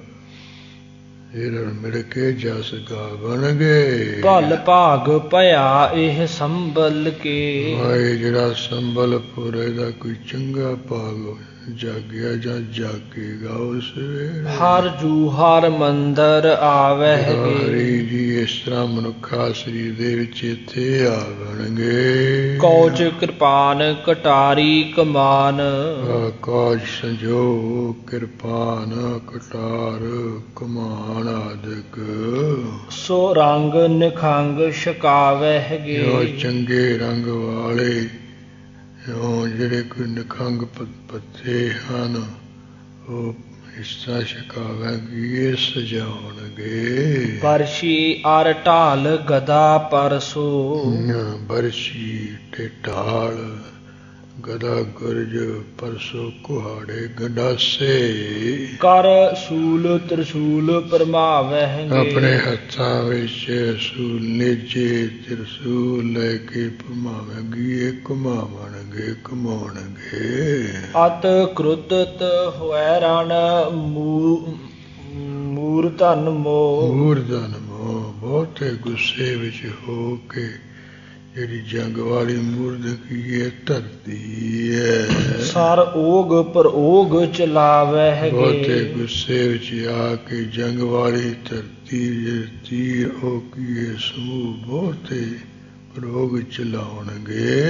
ਇਹ ਰਲ ਮਿਲ ਕੇ ਜਸ ਗਾਵਣਗੇ। ਭਲ ਭਾਗ ਭਇਆ ਇਹ ਸੰਭਲ ਕੇ। ਹਾਏ ਜਿਹੜਾ ਸੰਬਲਪੁਰ ਇਹਦਾ ਕੋਈ ਚੰਗਾ ਭਾਗ ਜਾਗਿਆ ਜਾਂ ਜਾਗੇਗਾ ਉਸ ਵੇਲੇ। ਹਰ ਜੂ ਹਰ ਮੰਦਰ ਆਵਹਿਗੇ। ਹਰੀ ਜੀ ਇਸ ਤਰ੍ਹਾਂ ਮਨੁੱਖਾ ਸਰੀਰ ਦੇ ਵਿੱਚ ਇੱਥੇ ਆਵਣਗੇ ਕੌਚ ਕਿਰਪਾਨ ਕਟਾਰੀ ਕਮਾਨ। ਆਕਾਸ਼ ਸੰਜੋ ਕਿਰਪਾਨ ਕਟਾਰ ਕਮਾਨ ਆਦਿਕ। ਸੋ ਰੰਗ ਨਿਖੰਗ ਛਕਾਵਹਿਗੇ। ਜੋ ਚੰਗੇ ਰੰਗ ਵਾਲੇ ਜੋ ਜਿਹੜੇ ਕੋਈ ਨਖੰਗ ਪੱਤੇ ਹਨ ਉਹ ਹਿੱਸਾ ਛਕਾਵਾਂਗੀ ਇਹ ਸਜਾਉਣਗੇ? ਵਰਸ਼ੀ ਅਰ ਢਾਲ ਗਦਾ ਪਰਸੋ। ਬਰਸ਼ੀ ਤੇ ਢਾਲ। ਗਦਾ ਗੁਰਜ ਪਰਸੋ ਕੁਹਾੜੇ ਗੰਡਾਸੇ। ਕਰ ਸੂਲ ਤਰਸੂਲ ਪਰਮਾਵਹਿਗੇ ਆਪਣੇ ਹੱਥਾਂ ਵਿੱਚ ਸੂਲ ਨੇਜੇ ਤਿਰਸੂਲ ਲੈ ਕੇ ਭਮਾਵਾਂਗੀ ਇਹ ਘੁਮਾਵਣਗੇ ਘਮਾਉਣਗੇ। ਅਤ ਕ੍ਰੁੱਧਤ ਹੋਇ ਰਣ ਮੂ- ਮੂਰ ਧਨ ਮੋ ਮੂਰਧਨ ਮੋਹ ਬਹੁਤੇ ਗੁੱਸੇ ਵਿੱਚ ਹੋ ਕੇ ਜਿਹੜੀ ਜੰਗ ਵਾਲੀ ਮੂਰਧ ਕੀ ਇਹ ਧਰਤੀ ਹੈ? ਸਰ ਓਗ ਪਰ ਓਗ ਬਹੁਤੇ ਚਲਾਵਹਿਗੇ ਗੁੱਸੇ ਵਿੱਚ ਆ ਕੇ ਜੰਗ ਵਾਲੀ ਧਰਤੀ ਜਿਹੜੀ ਉਹ ਕੀ ਹੈ? ਸਮੂਹ ਬਹੁਤੇ ਰੋਗ ਚਲਾਉਣਗੇ।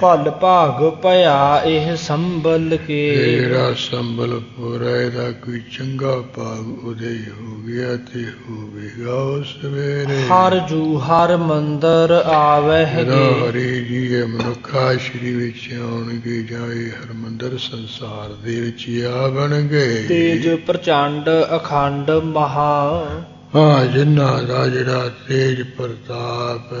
ਭਲ ਭਾਗ ਭਇਆ ਇਹ ਸੰਭਲ ਕੇ। ਜਿਹੜਾ ਸੰਬਲਪੁਰ ਹੈ ਦਾ ਕੋਈ ਚੰਗਾ ਭਾਗ ਉਦੇ ਹੋ ਗਿਆ ਤੇ ਹੋਵੇਗਾ ਉਸ ਵੇਲੇ। ਹਰ ਜੂ ਹਰ ਮੰਦਰ ਆਵਹਿਗੇ ਹਰੀ ਜੀ ਇਹ ਮਨੁੱਖਾ ਸ਼੍ਰੀ ਵਿੱਚ ਆਉਣਗੇ ਜਾਂ ਇਹ ਹਰਮੰਦਰ ਸੰਸਾਰ ਦੇ ਵਿੱਚ ਆ ਬਣਗੇ ਤੇਜ ਪ੍ਰਚੰਡ ਅਖੰਡ ਮਹਾ। ਹਾਂ ਜਿਨ੍ਹਾਂ ਦਾ ਜਿਹੜਾ ਤੇਜ ਪ੍ਰਤਾਪ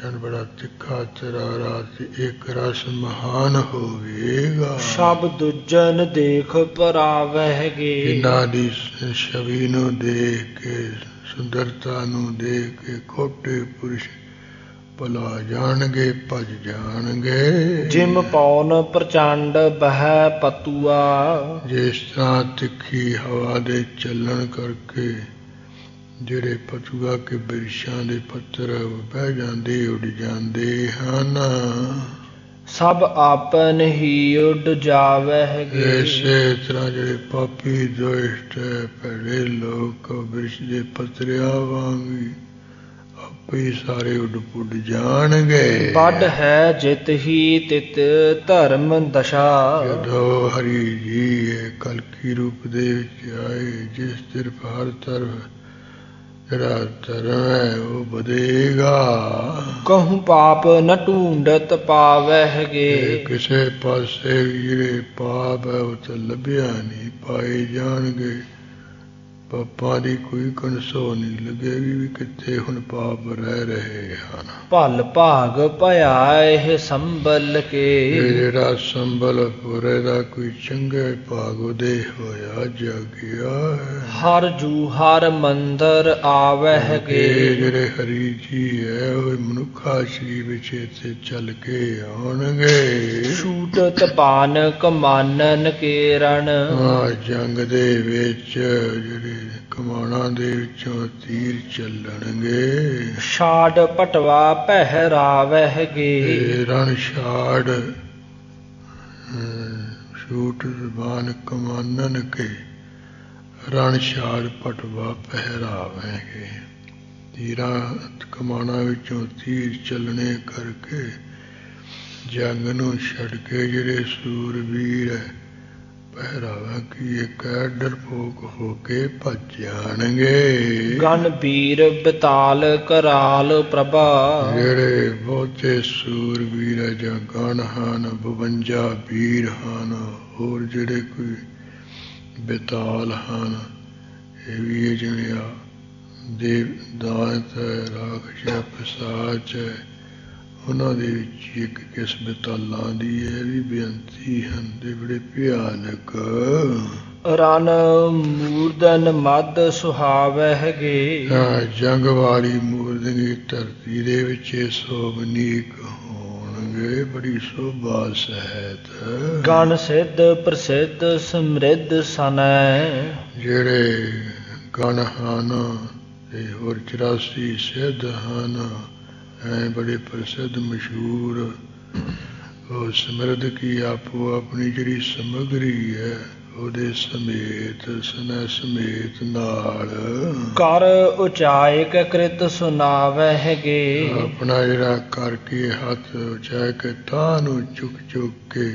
ਪ੍ਰਚੰਡ ਬੜਾ ਤਿੱਖਾ ਤਰਾਰਾ ਤੇ ਇੱਕ ਰਸ ਮਹਾਨ ਹੋਵੇਗਾ। ਸਭ ਦੁਜਨ ਦੇਖ ਪਰਾਵਹਿਗੇ ਜਿਨ੍ਹਾਂ ਦੀ ਛਵੀ ਨੂੰ ਦੇਖ ਕੇ ਸੁੰਦਰਤਾ ਨੂੰ ਦੇਖ ਕੇ ਖੋਟੇ ਪੁਰਸ਼ ਭਲਾ ਜਾਣਗੇ ਭਜ ਜਾਣਗੇ। ਜਿਮ ਪੌਨ ਪ੍ਰਚੰਡ ਬਹਿ ਪਤੂਆ। ਜਿਸ ਤਰ੍ਹਾਂ ਤਿੱਖੀ ਹਵਾ ਦੇ ਚੱਲਣ ਕਰਕੇ ਜਿਹੜੇ ਪਤੂਆ ਕੇ ਬਿਰਸ਼ਾਂ ਦੇ ਪੱਤਰ ਬਹਿ ਜਾਂਦੇ ਉੱਡ ਜਾਂਦੇ ਹਨ। ਸਭ ਆਪਨ ਹੀ ਉੱਡ ਜਾਵਹਿਗੇ। ਇਸੇ ਤਰ੍ਹਾਂ ਜਿਹੜੇ ਪਾਪੀ ਦੁਸ਼ਟ ਭੜੇ ਲੋਕ ਬਿਰਸ਼ ਦੇ ਪੱਤਰਿਆਂ ਵਾਂਗੀ ਆਪੇ ਸਾਰੇ ਉੱਡ ਪੁੱਡ ਜਾਣਗੇ। ਵੱਡ ਹੈ ਜਿਤ ਹੀ ਤਿਤ ਧਰਮ ਦਸ਼ਾ। ਜਦੋਂ ਹਰੀ ਜੀ ਕਲਕੀ ਰੂਪ ਦੇ ਵਿੱਚ ਆਏ ਜਿਸ ਤਰਫ ਹਰ ਤਰਫ ਜਿਹੜਾ ਧਰਮ ਹੈ ਉਹ ਵਧੇਗਾ। ਕਹੂੰ ਪਾਪ ਨ ਢੂੰਡਤ ਪਾਵਹਿਗੇ ਕਿਸੇ ਪਾਸੇ ਜਿਹੜੇ ਪਾਪ ਹੈ ਉਹ ਤਾਂ ਲੱਭਿਆ ਨਹੀਂ ਪਾਏ ਜਾਣਗੇ। ਪਾਪਾਂ ਦੀ ਕੋਈ ਕਨਸੋ ਨਹੀਂ ਲੱਗੇਗੀ ਵੀ ਕਿੱਥੇ ਹੁਣ ਪਾਪ ਰਹਿ ਰਹੇ ਹਨ। ਭਲ ਭਾਗ ਭਇਆ ਇਹ ਸੰਭਲ ਕੇ। ਜਿਹੜਾ ਸੰਬਲਪੁਰੇ ਦਾ ਕੋਈ ਚੰਗੇ ਭਾਗ ਉਹਦੇ ਹੋਇਆ ਜਾਗਿਆ ਹੈ। ਹਰ ਜੂ ਹਰ ਮੰਦਰ ਇਹ ਆਵਹਿਗੇ ਜਿਹੜੇ ਹਰੀ ਜੀ ਹੈ ਉਹ ਮਨੁੱਖਾ ਸ਼੍ਰੀ ਵਿੱਚ ਇੱਥੇ ਚੱਲ ਕੇ ਆਉਣਗੇ। ਛੂਟਤ ਪਾਨ ਕਮਾਨਨ ਕੇਰਣ। ਆ ਜੰਗ ਦੇ ਵਿੱਚ ਜਿਹੜੇ ਕਮਾਣਾ ਦੇ ਵਿੱਚੋਂ ਤੀਰ ਚੱਲਣਗੇ। ਛਾੜ ਪਟਵਾ ਪਹਿਰਾਵਹਿਗੇ ਤੇ ਰਣ ਛਾੜ ਸ਼ੂਟ ਜ਼ਬਾਨ ਕਮਾਨਨ ਕੇ। ਰਣ ਛਾੜ ਪਟਵਾ ਪਹਿਰਾਵੇਂਗੇ ਤੀਰਾਂ ਕਮਾਣਾ ਵਿੱਚੋਂ ਤੀਰ ਚੱਲਣੇ ਕਰਕੇ ਜੰਗ ਨੂੰ ਛੱਡ ਕੇ ਜਿਹੜੇ ਸੂਰਬੀਰ ਹੈ ਪਹਿਰਾਵਾ ਕੀ ਇੱਕ ਡਰਪੋਕ ਹੋ ਕੇ ਭੱਜ ਜਾਣਗੇ? ਗਨ ਵੀਰ ਬਿਤਾਲ ਕਰਾਲ ਪ੍ਰਭਾ। ਜਿਹੜੇ ਬਹੁਤੇ ਸੂਰਬੀਰ ਹੈ ਜਾਂ ਗਣ ਹਨ 52 ਵੀਰ ਹਨ ਹੋਰ ਜਿਹੜੇ ਕੋਈ ਬਿਤਾਲ ਹਨ ਇਹ ਵੀ ਇਹ ਜਿਵੇਂ ਆ ਦੇਵ ਦਾਨਤ ਹੈ ਰਾਖਸ਼ ਹੈ ਉਹਨਾਂ ਦੇ ਵਿੱਚ ਇੱਕ ਕਿਸ ਬਿਤਾਲਾਂ ਦੀ ਇਹ ਵੀ ਬੇਨਤੀ ਹਨ ਤੇ ਬੜੇ ਭਿਆਨਕ। ਰਨ ਮੂਰਦਨ ਮਦ ਸੁਹਾਵਹਿਗੇ ਆ ਜੰਗ ਵਾਲੀ ਮੂਰਦਨੀ ਧਰਤੀ ਦੇ ਵਿੱਚ ਸੋਭਨੀਕ ਹੋਣਗੇ ਬੜੀ ਸ਼ੋਭਾ ਸਹਿਤ। ਗਨ ਸਿੱਧ ਪ੍ਰਸਿੱਧ ਸਮਰਿੱਧ ਸਨੈ। ਜਿਹੜੇ ਗਣ ਹਨ ਤੇ ਹੋਰ 84 ਸਿੱਧ ਹਨ ਐ ਬੜੇ ਪ੍ਰਸਿੱਧ ਮਸ਼ਹੂਰ। ਉਹ ਸਿਮਰਤ ਕੀ ਆਪੋ ਆਪਣੀ ਜਿਹੜੀ ਸਮਗਰੀ ਹੈ ਉਹਦੇ ਸਮੇਤ ਸਨਾ ਸਮੇਤ ਨਾਲ। ਕਰ ਉਚਾਇਕ ਕ੍ਰਿਤ ਸੁਨਾਵਹਿਗੇ। ਆਪਣਾ ਜਿਹੜਾ ਕਰਕੇ ਹੱਥ ਚਾਹੇ ਕਿ ਤਾਂ ਨੂੰ ਚੁੱਕ ਚੁੱਕ ਕੇ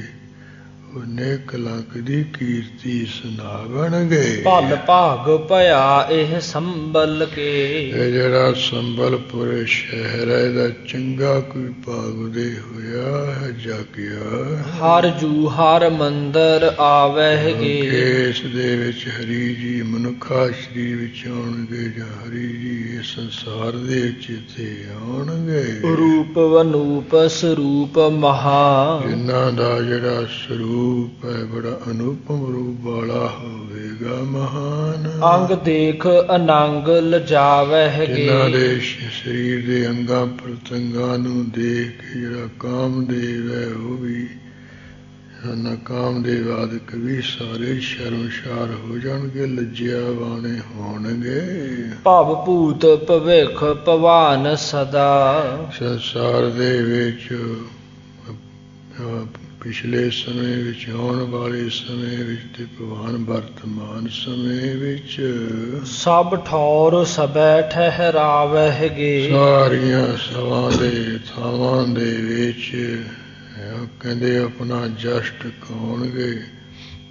ਉਹਨੇ ਕਲੰਕ ਦੀ ਕੀਰਤੀ ਸੁਣਾਵਣਗੇ। ਭਲ ਭਾਗ ਭਇਆ ਇਹ ਸੰਬਲ ਕੇ। ਇਹ ਜਿਹੜਾ ਸੰਬਲਪੁਰ ਸ਼ਹਿਰ ਹੈ ਦਾ ਚੰਗਾ ਕੋਈ ਭਾਗ ਦੇ ਹੋਇਆ ਹੈ ਜਾਗਿਆ। ਹਰ ਜੂ ਹਰ ਮੰਦਰ ਆਵਹਿਗੇ ਕੇਸ ਦੇ ਵਿੱਚ ਹਰੀ ਜੀ ਮਨੁੱਖਾ ਸਰੀਰ ਵਿੱਚ ਆਉਣਗੇ ਜਾਂ ਹਰੀ ਜੀ ਇਸ ਸੰਸਾਰ ਦੇ ਵਿੱਚ ਇੱਥੇ ਆਉਣਗੇ। ਰੂਪ ਵਨੂਪ ਸਰੂਪ ਮਹਾ। ਜਿਨ੍ਹਾਂ ਦਾ ਜਿਹੜਾ ਸਰੂਪ ਹੈ ਬੜਾ ਅਨੁਪਮ ਰੂਪ ਵਾਲਾ ਹੋਵੇਗਾ ਮਹਾਨ। ਅੰਗ ਦੇਖ ਅਨੰਗ ਲਜਾਵਹਿਗੇ ਜਿਨ੍ਹਾਂ ਦੇ ਸਰੀਰ ਦੇ ਅੰਗਾਂ ਪ੍ਰਤੰਗਾਂ ਨੂੰ ਦੇਖ ਕੇ ਜਿਹੜਾ ਕਾਮਦੇਵ ਹੈ ਉਹ ਵੀ ਨਾ ਕਾਮਦੇਵ ਆਦਿਕ ਵੀ ਸਾਰੇ ਸ਼ਰਮਸ਼ਾਰ ਹੋ ਜਾਣਗੇ ਲੱਜਿਆ ਵਾਣੇ ਹੋਣਗੇ। ਭਵ ਭੂਤ ਭਵਿਖ ਭਵਾਨ ਸਦਾ। ਸੰਸਾਰ ਦੇ ਵਿੱਚ ਪਿਛਲੇ ਸਮੇਂ ਵਿੱਚ ਆਉਣ ਵਾਲੇ ਸਮੇਂ ਵਿੱਚ ਤੇ ਭਗਵਾਨ ਵਰਤਮਾਨ ਸਮੇਂ ਵਿੱਚ। ਸਭ ਠੌਰ ਸਬੈ ਠਹਿਰਾਵਹਿਗੇ। ਸਾਰੀਆਂ ਸਭਾ ਦੇ ਥਾਵਾਂ ਦੇ ਵਿੱਚ ਕਹਿੰਦੇ ਆਪਣਾ ਜਸ ਟਿਕਾਉਣਗੇ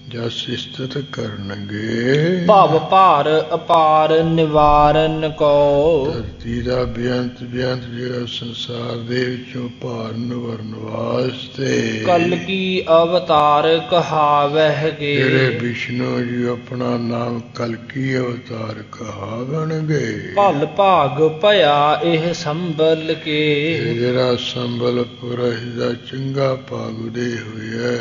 ਜਸ ਸਥਿਤ ਕਰਨਗੇ। ਭਵ ਭਾਰ ਅਪਾਰ ਨਿਵਾਰਨ ਕੋ। ਧਰਤੀ ਦਾ ਬੇਅੰਤ ਬੇਅੰਤ ਜਿਹੜਾ ਸੰਸਾਰ ਦੇ ਵਿੱਚੋਂ ਭਾਰਨ ਵਰਨ ਵਾਸਤੇ। ਕਲ ਕੀ ਅਵਤਾਰ ਕਹਾਵਹਿਗੇ ਜਿਹੜੇ ਵਿਸ਼ਨੂੰ ਜੀ ਆਪਣਾ ਨਾਮ ਕਲਕੀ ਅਵਤਾਰ ਕਹਾਵਣਗੇ। ਭਲ ਭਾਗ ਭਇਆ ਇਹ ਸੰਭਲ ਕੇ। ਜਿਹੜਾ ਸੰਬਲਪੁਰ ਦਾ ਚੰਗਾ ਭਾਗ ਦੇ ਹੋਇਆ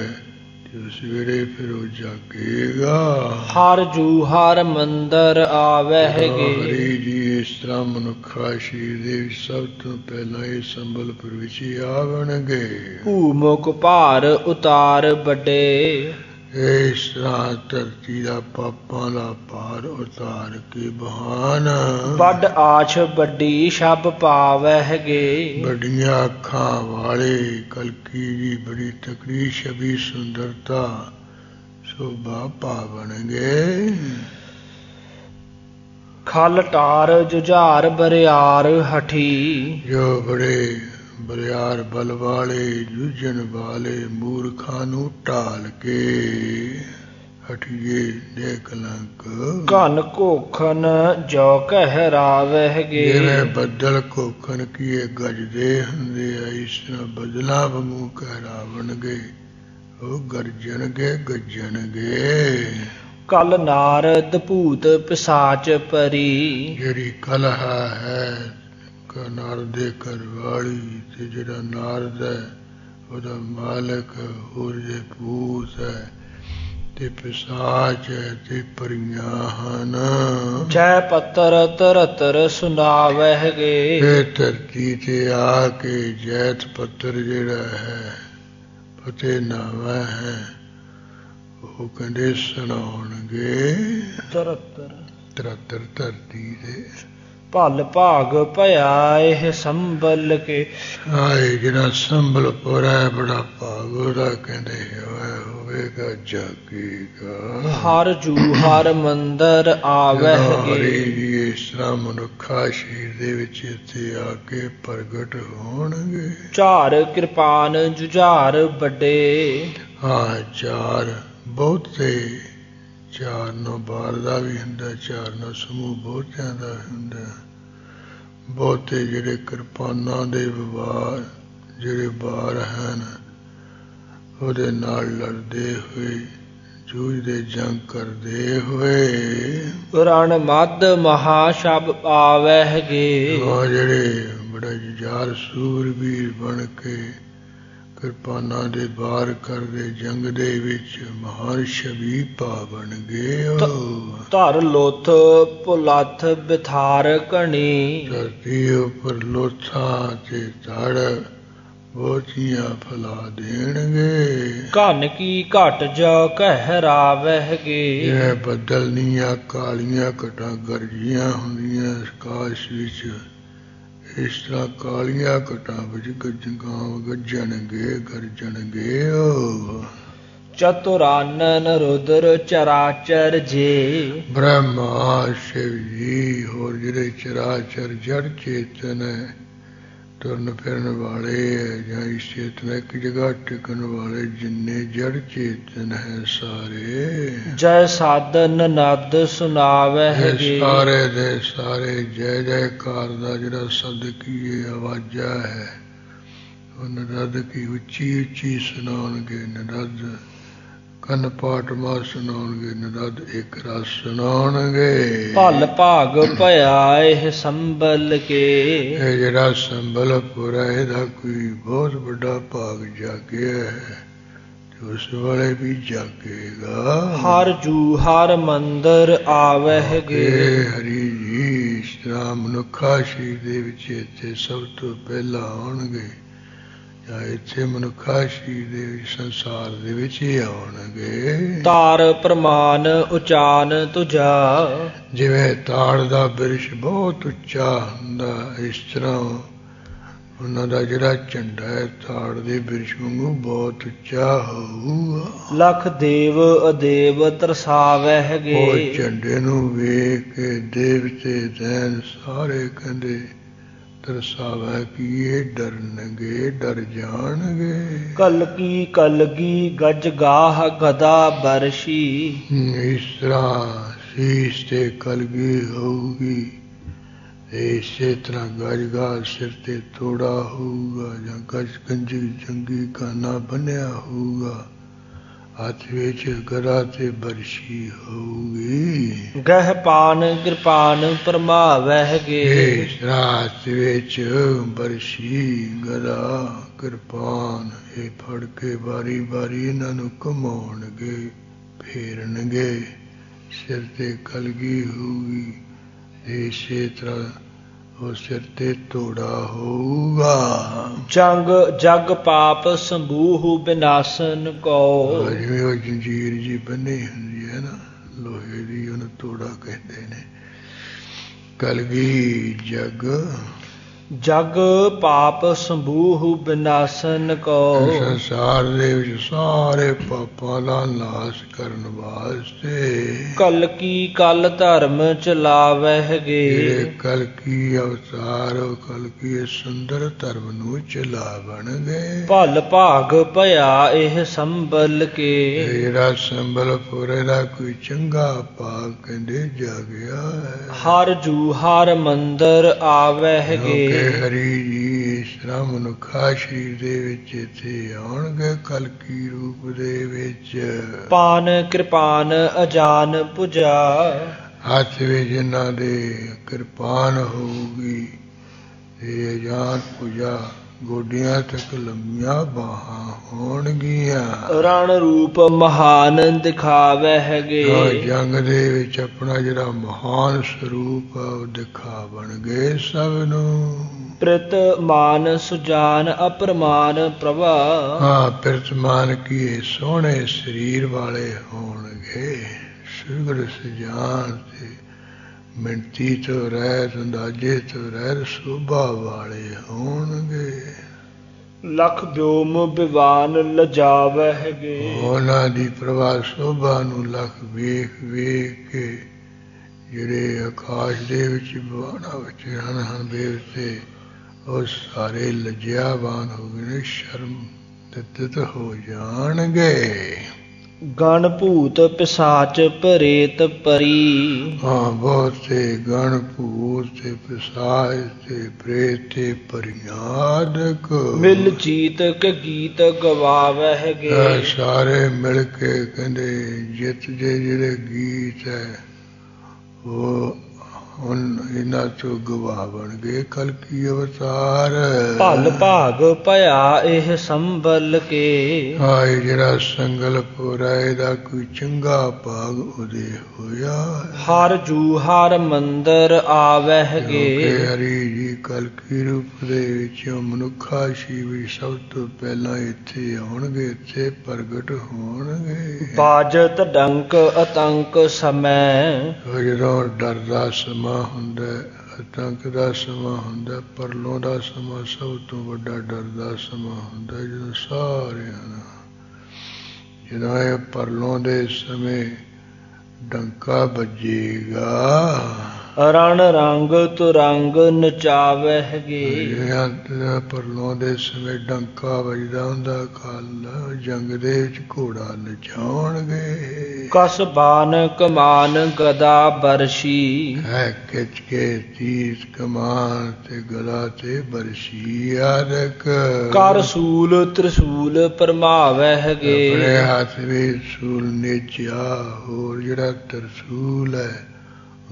ਸਵੇਰੇ ਫਿਰ ਉਹ ਜਾਗੇਗਾ। ਹਰ ਜੂ ਹਰ ਮੰਦਰ ਆਵਹਿਗੇ। ਹਰੀ ਜੀ ਇਸ ਤਰ੍ਹਾਂ ਮਨੁੱਖਾ ਸ਼ਰੀਰ ਦੇ ਸਭ ਤੋਂ ਪਹਿਲਾਂ ਇਹ ਸੰਬਲਪੁਰ ਵਿੱਚ ਹੀ ਆਵਣਗੇ। ਭੂਮੁਖ ਭਾਰ ਉਤਾਰ ਵੱਡੇ। ਇਸ ਤਰ੍ਹਾਂ ਧਰਤੀ ਦਾ ਪਾਪਾਂ ਦਾ ਭਾਰ ਉਤਾਰ ਕੇ ਬਹਾਨ। ਵੱਡ ਆਛ ਵੱਡੀ ਸ਼ਬ ਪਾਵਹਿਗੇ ਵੱਡੀਆਂ ਅੱਖਾਂ ਵਾਲੇ ਕਲਕੀ ਦੀ ਬੜੀ ਤਕੜੀ ਛਵੀ ਸੁੰਦਰਤਾ ਸ਼ੋਭਾ ਪਾਵਣਗੇ ਖਲ ਟਾਰ ਜੁਝਾਰ ਬਰਿਆਰ ਹਠੀ। ਜੋ ਬੜੇ ਬਰਿਆਰ ਬਲ ਵਾਲੇ ਜੂਝਣ ਵਾਲੇ ਮੂਰਖਾਂ ਨੂੰ ਢਾਲ ਕੇ। ਹਟੀਏ ਦੇ ਕਲੰਕ ਘਨ ਕੋਖਨ ਜੋ ਕਹਿ ਰਾਵਹਿਗੇ ਜਿਵੇਂ ਬੱਦਲ ਕੋਖਣ ਕੀਏ ਗੱਜਦੇ ਹੁੰਦੇ ਆ ਇਸ ਤਰ੍ਹਾਂ ਬਦਲਾ ਵਾਂਗੂ ਕਹਿਰਾਵਣਗੇ ਉਹ ਗਰਜਣਗੇ ਗੱਜਣਗੇ ਕਲ ਨਾਰਦ ਭੂਤ ਪਿਸਾਚ ਪਰੀ। ਜਿਹੜੀ ਕਲਹ ਹੈ ਕ- ਨਾਰਦ ਦੇ ਘਰ ਵਾਲੀ ਤੇ ਜਿਹੜਾ ਨਾਰਦ ਹੈ ਉਹਦਾ ਮਾਲਕ ਹੋਰ ਜੇ ਭੂਤ ਹੈ ਤੇ ਪਿਸਾਚ ਹੈ ਤੇ ਪਰੀਆਂ ਹਨ। ਜੈ ਪੱਤਰ ਤਰਤਰ ਸੁਨਾਵਹਿਗੇ ਇਹ ਧਰਤੀ ਤੇ ਆ ਕੇ ਜੈਤ ਪੱਤਰ ਜਿਹੜਾ ਹੈ ਫਤਿਹ ਨਾਵਾ ਹੈ ਉਹ ਕਹਿੰਦੇ ਸੁਣਾਉਣਗੇ। ਤਰਤਰ। ਤਰਤਰ ਧਰਤੀ ਦੇ ਭਲ ਭਾਗ ਭਇਆ ਇਹ ਸੰਭਲ ਕੇ। ਆਏ ਜਿਹੜਾ ਸੰਬਲਪੁਰ ਹੈ ਬੜਾ ਭਾਗ ਉਹਦਾ ਕਹਿੰਦੇ ਹੋਏ ਹੋਵੇਗਾ ਜਾਗੇਗਾ ਹਰ ਜੂ ਹਰ ਮੰਦਰ ਹਰੀ ਆਵਹਿਗੇ ਜੀ ਇਸ ਤਰ੍ਹਾਂ ਮਨੁੱਖਾ ਸ਼ਰੀਰ ਦੇ ਵਿੱਚ ਇੱਥੇ ਆ ਕੇ ਪ੍ਰਗਟ ਹੋਣਗੇ। ਝਾਰ ਕਿਰਪਾਨ ਜੁਝਾਰ ਵੱਡੇ। ਹਾਂ ਚਾਰ ਬਹੁਤੇ ਚਾਰ ਨੂੰ ਬਾਰ ਦਾ ਵੀ ਹੁੰਦਾ ਚਾਰ ਨੂੰ ਸਮੂਹ ਬਹੁਤਿਆਂ ਦਾ ਹੁੰਦਾ। ਬਹੁਤੇ ਜਿਹੜੇ ਕਿਰਪਾਨਾਂ ਦੇ ਵਿਵਾਰ ਜਿਹੜੇ ਬਾਰ ਹਨ ਉਹਦੇ ਨਾਲ ਲੜਦੇ ਹੋਏ ਜੂਝਦੇ ਜੰਗ ਕਰਦੇ ਹੋਏ। ਰਣ ਮਦ ਮਹਾ ਸ਼ਬ ਆਵਹਿਗੇ ਉਹ ਜਿਹੜੇ ਬੜਾ ਜੁਝਾਰ ਸੂਰਬੀਰ ਬਣ ਕੇ ਕਿਰਪਾਨਾਂ ਦੇ ਬਾਰ ਕਰਦੇ ਜੰਗ ਦੇ ਵਿੱਚ ਮਹਾਨ ਸ਼ਬੀ ਪਾ ਬਣ ਗਏ ਧਰ ਲੋਥ ਪੁਲੱਥ ਬਿਥਾਰ ਕਣੀ ਧਰਤੀ ਉੱਪਰ ਲੋਥਾਂ ਤੇ ਧੜ ਬਹੁਤੀਆਂ ਫਲਾ ਦੇਣਗੇ। ਘਨ ਕੀ ਘਟ ਜਾ ਕਹਿ ਰਾਵਹਿਗੇ ਜਿਵੇਂ ਬੱਦਲ ਨੀਆਂ ਕਾਲੀਆਂ ਘਟਾਂ ਗਰਜੀਆਂ ਹੁੰਦੀਆਂ ਆਕਾਸ਼ ਵਿੱਚ ਇਸ ਤਰ੍ਹਾਂ ਕਾਲੀਆਂ ਘਟਾਂ ਵਿੱਚ ਗੱਜਾਂ ਗੱਜਣਗੇ ਗਰਜਣਗੇ ਚਤੁਰਾਨਨ ਰੁਦਰ ਚਰਾਚਰ ਜੇ। ਬ੍ਰਹਮਾ ਸ਼ਿਵ ਜੀ ਹੋਰ ਜਿਹੜੇ ਚਰਾਚਰ ਜੜ ਚੇਤਨ ਹੈ ਤੁਰਨ ਫਿਰਨ ਵਾਲੇ ਹੈ ਜਾਂ ਇਸ ਚੇਤਨ ਇੱਕ ਜਗ੍ਹਾ ਟਿਕਣ ਵਾਲੇ ਜਿੰਨੇ ਜੜ ਚੇਤਨ ਹੈ ਸਾਰੇ। ਜੈ ਸਾਧਨ ਨਦ ਸੁਨਾਵਹਿ ਇਹ ਗੇ ਸਾਰੇ ਦੇ ਸਾਰੇ ਜੈ ਜੈਕਾਰ ਦਾ ਜਿਹੜਾ ਸਬਦ ਕੀ ਆਵਾਜ਼ਾ ਹੈ ਉਹ ਨਰਦ ਕੀ ਉੱਚੀ ਉੱਚੀ ਸੁਣਾਉਣਗੇ ਨਰਦ ਕੰਨ ਪਾਟ ਮਾ ਸੁਣਾਉਣਗੇ ਨਰਦ ਇੱਕ ਰਸ ਸੁਣਾਉਣਗੇ। ਭਲ ਭਾਗ ਭਇਆ ਇਹ ਸੰਭਲ ਕੇ। ਇਹ ਜਿਹੜਾ ਸੰਬਲਪੁਰ ਹੈ ਇਹਦਾ ਕੋਈ ਬਹੁਤ ਵੱਡਾ ਭਾਗ ਜਾਗਿਆ ਹੈ ਉਸ ਵਾਲੇ ਵੀ ਜਾਗੇਗਾ। ਹਰ ਜੂ ਹਰ ਮੰਦਰ ਆਵਹਿ ਗੇ ਇਹ ਹਰੀ ਜੀ ਇਸ ਤਰ੍ਹਾਂ ਮਨੁੱਖਾ ਸ਼ਰੀਰ ਦੇ ਵਿੱਚ ਇੱਥੇ ਸਭ ਤੋਂ ਪਹਿਲਾਂ ਆਉਣਗੇ। ਜਾਂ ਇੱਥੇ ਮਨੁੱਖਾ ਸਰੀਰ ਦੇ ਸੰਸਾਰ ਦੇ ਵਿੱਚ ਹੀ ਆਉਣਗੇ। ਤਾਰ ਪ੍ਰਮਾਨ ਉਚਾਨ ਤੁਜਾ ਜਿਵੇਂ ਤਾੜ ਦਾ ਬਿਰਸ਼ ਬਹੁਤ ਉੱਚਾ ਹੁੰਦਾ ਇਸ ਤਰ੍ਹਾਂ ਉਹਨਾਂ ਦਾ ਜਿਹੜਾ ਝੰਡਾ ਹੈ ਤਾੜ ਦੇ ਬਿਰਸ਼ ਵਾਂਗੂ ਬਹੁਤ ਉੱਚਾ ਹੋਊਗਾ। ਲਖ ਦੇਵ ਅਦੇਵ ਤਰਸਾਵਹਿ ਉਹ ਗੇ ਝੰਡੇ ਨੂੰ ਵੇਖ ਕੇ ਦੇਵਤੇ ਦੈਨ ਸਾਰੇ ਕਹਿੰਦੇ ਤਰਸਾਵਾ ਕਿ ਇਹ ਡਰਨਗੇ ਡਰ ਜਾਣਗੇ। ਕਲਕੀ ਕਲਗੀ ਗਜ ਗਾਹ ਗਦਾ ਬਰਸ਼ੀ। ਇਸ ਤਰ੍ਹਾਂ ਸੀਸ ਤੇ ਕਲਗੀ ਹੋਊਗੀ ਇਸੇ ਤਰ੍ਹਾਂ ਗਜਗਾ ਸਿਰ ਤੇ ਤੋੜਾ ਹੋਊਗਾ ਜਾਂ ਗਜ ਗੰਜੀ ਜੰਗੀ ਕਾਨਾ ਬੰਨਿਆ ਹੋਊਗਾ। ਹੱਥ ਵਿੱਚ ਗਰਾ ਤੇ ਬਰਸ਼ੀ ਹੋਊਗੀ। ਗਹਿ ਪਾਨ ਕਿਰਪਾਨ ਪਰਮਾਵਹਿ ਗੇ ਇਸ ਰਾਤ ਵਿੱਚ ਬਰਸ਼ੀ ਗਦਾ ਕਿਰਪਾਨ ਇਹ ਫੜ ਕੇ ਬਾਰੀ ਬਾਰੀ ਇਹਨਾਂ ਨੂੰ ਘਮਾਉਣਗੇ ਫੇਰਨਗੇ। ਸਿਰ ਤੇ ਕਲਗੀ ਹੋਊਗੀ। ਇਸੇ ਤਰ੍ਹਾਂ ਉਹ ਸਿਰ ਤੇ ਤੋੜਾ ਹੋਊਗਾ। ਜੰਗ ਜਗ ਪਾਪ ਸੰਭੂਹ ਬਿਨਾਸਨ ਕੋ ਜਿਵੇਂ ਉਹ ਜੰਜੀਰ ਜੀ ਬੰਨੀ ਹੁੰਦੀ ਹੈ ਨਾ ਲੋਹੇ ਦੀ ਉਹਨੂੰ ਤੋੜਾ ਕਹਿੰਦੇ ਨੇ। ਕਲਗੀ ਜਗ ਜਗ ਪਾਪ ਸੰਭੂਹ ਬਿਨਾਸਨ ਕੋ। ਸੰਸਾਰ ਦੇ ਵਿੱਚ ਸਾਰੇ ਪਾਪਾਂ ਦਾ ਨਾਸ਼ ਕਰਨ ਵਾਸਤੇ। ਕਲ ਕੀ ਕਲ ਧਰਮ ਚਲਾਵਹਿ ਜਿਹੜੇ ਗੇ। ਕਲ ਕੀ ਅਵਤਾਰ ਕਲ ਕੀ ਸੁੰਦਰ ਧਰਮ ਨੂੰ ਚਲਾਵਣਗੇ ਭਲ ਭਾਗ ਭਇਆ ਇਹ ਸੰਭਲ ਕੇ। ਇਹ ਜਿਹੜਾ ਸੰਬਲਪੁਰੇ ਦਾ ਕੋਈ ਚੰਗਾ ਭਾਗ ਕਹਿੰਦੇ ਜਾਗਿਆ ਹੈ। ਹਰ ਜੂ ਹਰ ਮੰਦਰ ਆਵਹਿ ਕਿਉਂਕਿ ਗੇ। ਹਰੀ ਜੀ ਇਸ ਤਰ੍ਹਾਂ ਮਨੁੱਖਾ ਸਰੀਰ ਦੇ ਵਿੱਚ ਇੱਥੇ ਆਉਣਗੇ ਕਲਕੀ ਰੂਪ ਦੇ ਵਿੱਚ? ਪਾਨ ਕਿਰਪਾਨ ਅਜਾਨ ਪੁਜਾ। ਹੱਥ ਵਿੱਚ ਇਹਨਾਂ ਦੇ ਕਿਰਪਾਨ ਹੋਊਗੀ ਇਹ ਜਾਨ ਪੂਜਾ ਗੋਡੀਆਂ ਤੱਕ ਲੰਮੀਆਂ ਬਾਹਾਂ ਹੋਣਗੀਆਂ। ਰਣ ਰੂਪ ਮਹਾਨ ਦਿਖਾਵਹਿ ਉਹ ਗੇ ਜੰਗ ਦੇ ਵਿੱਚ ਆਪਣਾ ਜਿਹੜਾ ਮਹਾਨ ਸਰੂਪ ਆ ਉਹ ਦਿਖਾਵਣਗੇ ਸਭ ਨੂੰ। ਪ੍ਰਿਤ ਮਾਨ ਸੁਜਾਨ ਅਪਰਮਾਨ ਪ੍ਰਭਾ। ਹਾਂ ਪਿਰਤਮਾਨ ਕੀ ਸੋਹਣੇ ਸਰੀਰ ਵਾਲੇ ਹੋਣਗੇ। ਸੁਗੜ ਸਜਾਨ ਤੇ ਮਿੰਤੀ ਤੋਂ ਰਹਿਤ ਅੰਦਾਜ਼ੇ ਤੋਂ ਰਹਿਤ ਸੁਭਾ ਵਾਲੇ ਹੋਣਗੇ। ਲਖ ਵਿਓਮ ਵਿਵਾਨ ਲਜਾਵਹਿ ਗੇ ਉਹਨਾਂ ਦੀ ਪ੍ਰਭਾ ਸੋਭਾ ਨੂੰ ਲਖ ਵੇਖ ਵੇਖ ਕੇ ਜਿਹੜੇ ਆਕਾਸ਼ ਦੇ ਵਿੱਚ ਬਾਣਾ ਵਿੱਚ ਹਨ ਹਨ ਦੇਵਤੇ ਉਹ ਸਾਰੇ ਲਜਿਆਵਾਨ ਹੋ ਗਏ ਨੇ ਸ਼ਰਮ ਦਿੱਤ ਹੋ ਜਾਣਗੇ। ਗਣ ਭੂਤ ਪਿਸਾਚ ਪ੍ਰੇਤ ਪਰੀ। ਹਾਂ ਬਹੁਤ ਤੇ ਗਣ ਭੂਤ ਤੇ ਪਿਸਾਚ ਤੇ ਪ੍ਰੇਤ ਤੇ ਪਰਿਆਦਕ। ਮਿਲ ਜੀਤ ਕੇ ਗੀਤ ਗਵਾਵਹਿ ਇਹ ਗੇ ਸਾਰੇ ਮਿਲ ਕੇ ਕਹਿੰਦੇ ਜਿੱਤ ਦੇ ਜਿਹੜੇ ਗੀਤ ਹੈ ਉਹ ਹੁਣ ਇਹਨਾਂ ਤੋਂ ਗਵਾਵਣਗੇ ਕਲ ਕੀ ਅਵਤਾਰ? ਭਲ ਭਾਗ ਭਇਆ ਇਹ ਸੰਭਲ ਕੇ। ਹਾਂ ਇਹ ਜਿਹੜਾ ਸੰਗਲਪੁਰ ਹੈ ਇਹਦਾ ਕੋਈ ਚੰਗਾ ਭਾਗ ਉਹਦੇ ਹੋਇਆ। ਹਰ ਜੂ ਹਰ ਮੰਦਰ ਆਵਹਿ ਕਿਉਂਕਿ ਗੇ ਹਰੀ ਜੀ ਕਲ ਕੀ ਰੂਪ ਦੇ ਵਿੱਚ ਮਨੁੱਖਾ ਸ਼ੀਵੀ ਸਭ ਤੋਂ ਪਹਿਲਾਂ ਇੱਥੇ ਆਉਣਗੇ ਇੱਥੇ ਪ੍ਰਗਟ ਹੋਣਗੇ। ਬਾਜਤ ਡੰਕ ਅਤੰਕ ਸਮੈ। ਜਦੋਂ ਡਰ ਦਾ ਸਮਾਂ ਹੁੰਦਾ ਹੈ, ਅਤੰਕ ਦਾ ਸਮਾਂ ਹੁੰਦਾ ਪਰਲੋਂ ਦਾ ਸਮਾਂ ਸਭ ਤੋਂ ਵੱਡਾ ਡਰ ਦਾ ਸਮਾਂ ਹੁੰਦਾ ਜਦੋਂ ਸਾਰਿਆਂ ਦਾ। ਜਦੋਂ ਇਹ ਪਰਲੋਂ ਦੇ ਸਮੇਂ ਡੰਕਾ ਵੱਜੇਗਾ ਰਣ ਰੰਗ ਤੁਰੰਗ ਨਚਾਵਹਿਗੇ ਜਿਹੜਾ ਪਰਲੋਂ ਦੇ ਸਮੇਂ ਡੰਕਾ ਵੱਜਦਾ ਹੁੰਦਾ ਕਾਲ ਜੰਗ ਦੇ ਵਿੱਚ ਘੋੜਾ ਨਚਾਉਣਗੇ ਕਸ ਬਾਨ ਕਮਾਨ ਗਦਾ ਬਰਸ਼ੀ। ਹੈ ਕਿਚ ਕੇ ਤੀਸ ਕਮਾਨ ਤੇ ਗਲਾ ਤੇ ਬਰਸ਼ੀ ਆਦਕ। ਕਰ ਸੂਲ ਤ੍ਰਿਸੂਲ ਪਰਮਾਵਹਿਗੇ ਆਪਣੇ ਹੱਥ ਵਿੱਚ ਸੂਲ ਨੇਚਿਆ ਹੋਰ ਜਿਹੜਾ ਤਰਸੂਲ ਹੈ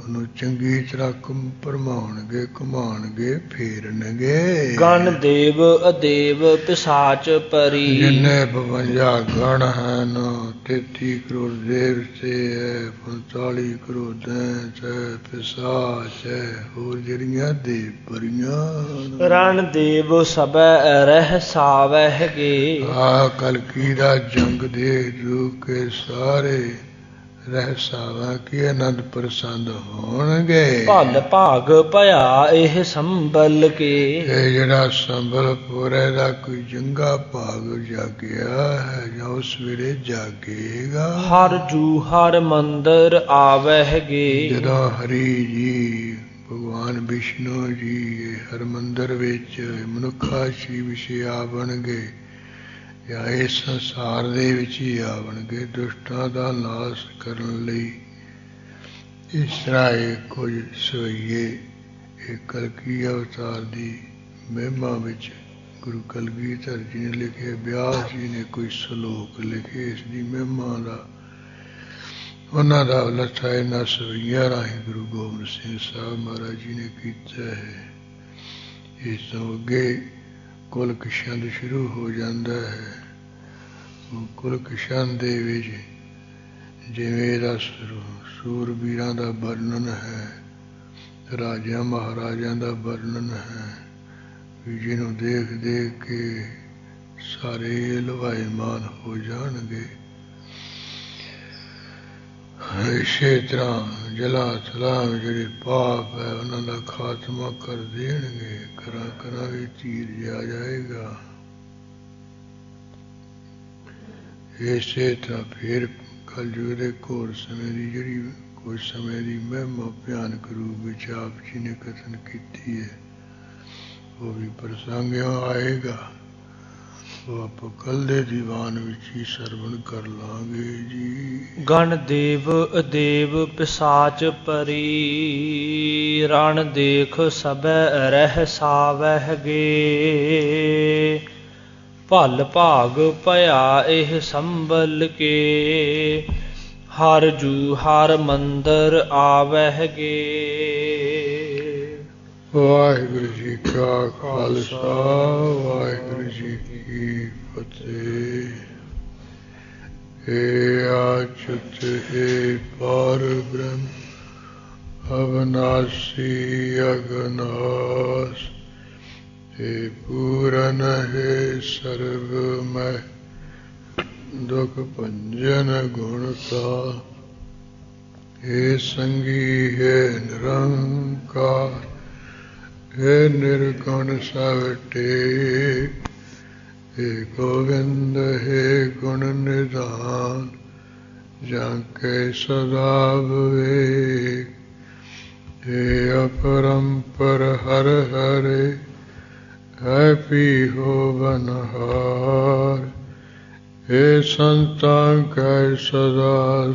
ਉਹਨੂੰ ਚੰਗੀ ਤਰ੍ਹਾਂ ਕਮ ਪਰਮਾਉਣਗੇ ਕਮਾਉਣਗੇ ਫੇਰਨਗੇ। ਗਣ ਦੇਵ ਅਦੇਵ ਪਿਸਾਚ ਪਰੀ। ਜਿੰਨੇ 52 ਗਣ ਹਨ 33 ਕਰੋੜ ਦੇਵਤੇ ਹੈ 45 ਕਰੋੜ ਦੈਂਤ ਹੈ ਪਿਸਾਚ ਹੈ। ਹੋਰ ਜਿਹੜੀਆਂ ਦੇਵ ਪਰੀਆਂ। ਰਣ ਦੇਵ ਸਬੈ ਰਹਿ ਸਾਵਹਿਗੇ ਆ ਕਲਕੀ ਦਾ ਜੰਗ ਦੇ ਰੂਪ ਕੇ ਸਾਰੇ ਰਹਿਸਾਵਾਂ ਕੀ ਆਨੰਦ ਪ੍ਰਸੰਦ ਹੋਣਗੇ? ਭਲ ਭਾਗ ਭਇਆ ਇਹ ਸੰਬਲ ਕੇ। ਇਹ ਜਿਹੜਾ ਸੰਬਲਪੁਰ ਹੈ ਦਾ ਕੋਈ ਜੰਗਾ ਭਾਗ ਜਾਗਿਆ ਹੈ ਜਾਂ ਉਸ ਵੇਲੇ ਜਾਗੇਗਾ? ਹਰ ਜੂ ਹਰ ਮੰਦਰ ਆਵਹਿਗੇ। ਜਦੋਂ ਹਰੀ ਜੀ ਭਗਵਾਨ ਵਿਸ਼ਨੂੰ ਜੀ ਇਹ ਹਰਮੰਦਰ ਵਿੱਚ ਮਨੁੱਖਾ ਸ਼ੀ ਵਿਸ਼ੇ ਆਵਣਗੇ ਜਾਂ ਇਸ ਸੰਸਾਰ ਦੇ ਵਿੱਚ ਹੀ ਆਵਣਗੇ, ਦੁਸ਼ਟਾਂ ਦਾ ਨਾਸ਼ ਕਰਨ ਲਈ। ਇਸ ਤਰ੍ਹਾਂ ਇਹ ਕੁਝ ਸਵਈਏ, ਇਹ ਕਲਕੀ ਅਵਤਾਰ ਦੀ ਮਹਿਮਾ ਵਿੱਚ ਗੁਰੂ ਕਲਗੀਧਰ ਜੀ ਨੇ ਲਿਖੇ, ਬਿਆਸ ਜੀ ਨੇ ਕੋਈ ਸ਼ਲੋਕ ਲਿਖੇ, ਇਸ ਦੀ ਮਹਿਮਾ ਦਾ, ਉਹਨਾਂ ਦਾ ਲੱਥਾ ਇਹਨਾਂ ਸਵਈਆਂ ਰਾਹੀਂ ਗੁਰੂ ਗੋਬਿੰਦ ਸਿੰਘ ਸਾਹਿਬ ਮਹਾਰਾਜ ਜੀ ਨੇ ਕੀਤਾ ਹੈ। ਇਸ ਤੋਂ ਅੱਗੇ ਕੁਲ ਕਿਸ਼ੰਦ ਸ਼ੁਰੂ ਹੋ ਜਾਂਦਾ ਹੈ। ਉਹ ਕੁਲ ਕਿਸ਼ੰਦ ਦੇ ਵਿੱਚ ਜਿਵੇਂ ਦਾ ਸੂਰਬੀਰਾਂ ਦਾ ਵਰਣਨ ਹੈ, ਰਾਜਿਆਂ ਮਹਾਰਾਜਿਆਂ ਦਾ ਵਰਣਨ ਹੈ, ਵੀ ਜਿਹਨੂੰ ਦੇਖ ਦੇਖ ਕੇ ਸਾਰੇ ਲਵਾਇਮਾਨ ਹੋ ਜਾਣਗੇ। ਇਸੇ ਤਰ੍ਹਾਂ ਜਲਾ ਸਲਾਮ ਜਿਹੜੇ ਪਾਪ ਹੈ, ਉਹਨਾਂ ਦਾ ਖਾਤਮਾ ਕਰ ਦੇਣਗੇ। ਕਰਾਂ ਕਰਾਂ ਵੀ ਤੀਰ ਜਾ ਜਾਏਗਾ। ਇਸੇ ਤਰ੍ਹਾਂ ਫਿਰ ਕਲਯੁਗ ਦੇ ਘੋਰ ਸਮੇਂ ਦੀ ਜਿਹੜੀ ਕੁਝ ਸਮੇਂ ਦੀ ਮਹਿਮਾ ਭਿਆਨਕ ਰੂਪ ਵਿੱਚ ਆਪ ਜੀ ਨੇ ਕਥਨ ਕੀਤੀ ਹੈ। ਉਹ ਵੀ ਪ੍ਰਸੰਗਿਓ ਆਏਗਾ। ਉਹ ਆਪਾਂ ਕੱਲ ਦੇ ਦੀਵਾਨ ਵਿੱਚ ਹੀ ਸਰਵਣ ਕਰ ਲਾਂਗੇ ਜੀ। ਗਣ ਦੇਵ ਅਦੇਵ ਪਿਸਾਚ ਪਰੀ, ਰਣ ਦੇਖ ਸਬੈ ਰਹਿ ਸਾਵਹਿਗੇ ਭਲ ਭਾਗ ਭਇਆ ਇਹ ਸੰਭਲ ਕੇ, ਹਰ ਜੂ ਹਰ ਮੰਦਰ ਆਵਹਿਗੇ ਵਾਹਿਗੁਰੂ ਜੀ ਕਾ ਖਾਲਸਾ ਵਾਹਿਗੁਰੂ ਜੀ ਕੀ ਫਤਿਹ ਏ ਆਚੁਤ ਏ ਪਾਰ ਬ੍ਰਹਮ ਅਵਨਾਸੀ ਅਗਨਾਸ ਏ ਪੂਰਨ ਹੈ ਸਰਬ ਮੈਂ ਦੁਖ ਭੰਜਨ ਗੁਣ ਕਾ ਏ ਸੰਗੀ ਹੈ ਨਿਰੰਕਾਰ ਹੈ ਨਿਰਗੁਣ ਸਵਟੇ ਏ ਗੋਵਿੰਦ, ਹੈ ਗੁਣ ਨਿਧਾਨ ਜਾਂ ਕੇ ਸਦਾ ਵਿਵੇਕ। ਏ ਅਪਰੰਪਰ ਹਰ ਹਰੇ, ਹੈ ਪੀ ਹੋ ਬਨਹਾਰ। ਏ ਸੰਤਾਂ, ਕੈ ਸਦਾ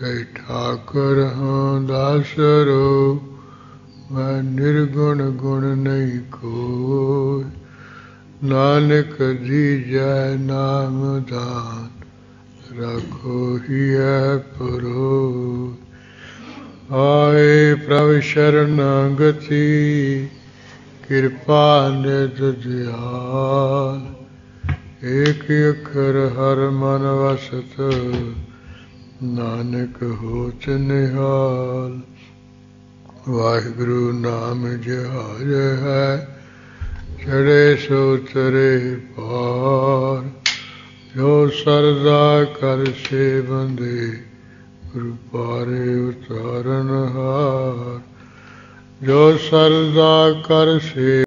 ਸੰਗ ਨਿਦਾਰਾ ਆਧਾਰ ਏ ਠਾਕੁਰ ਹਾਂ ਦਾਸਰੋ, ਮੈਂ ਨਿਰਗੁਣ ਗੁਣ ਨਹੀਂ ਕੋਈ ਨਾਨਕ ਦੀਜੈ ਨਾਮ ਦਾਨ ਰਖੋ ਹੈ ਪਰੋ ਆਏ ਪ੍ਰਭ ਸ਼ਰਨਾਗਤੀ, ਕਿਰਪਾ ਨਿਧ ਦਿਆਲ ਏਕ ਅੱਖਰ ਹਰ ਮਨ ਵਸਤ ਨਾਨਕ ਹੋਤ ਨਿਹਾਲ ਵਾਹਿਗੁਰੂ ਨਾਮ ਜਹਾਜ ਹੈ, ਚੜੇ ਸੋ ਤਰੇ ਪਾਰ। ਜੋ ਸਰਦਾ ਕਰ ਸੇ ਬੰਦੇ ਰੂਪਾਰੇ ਉਤਾਰਨ ਹਾਰ। ਜੋ ਸਰਦਾ ਕਰ ਸੇ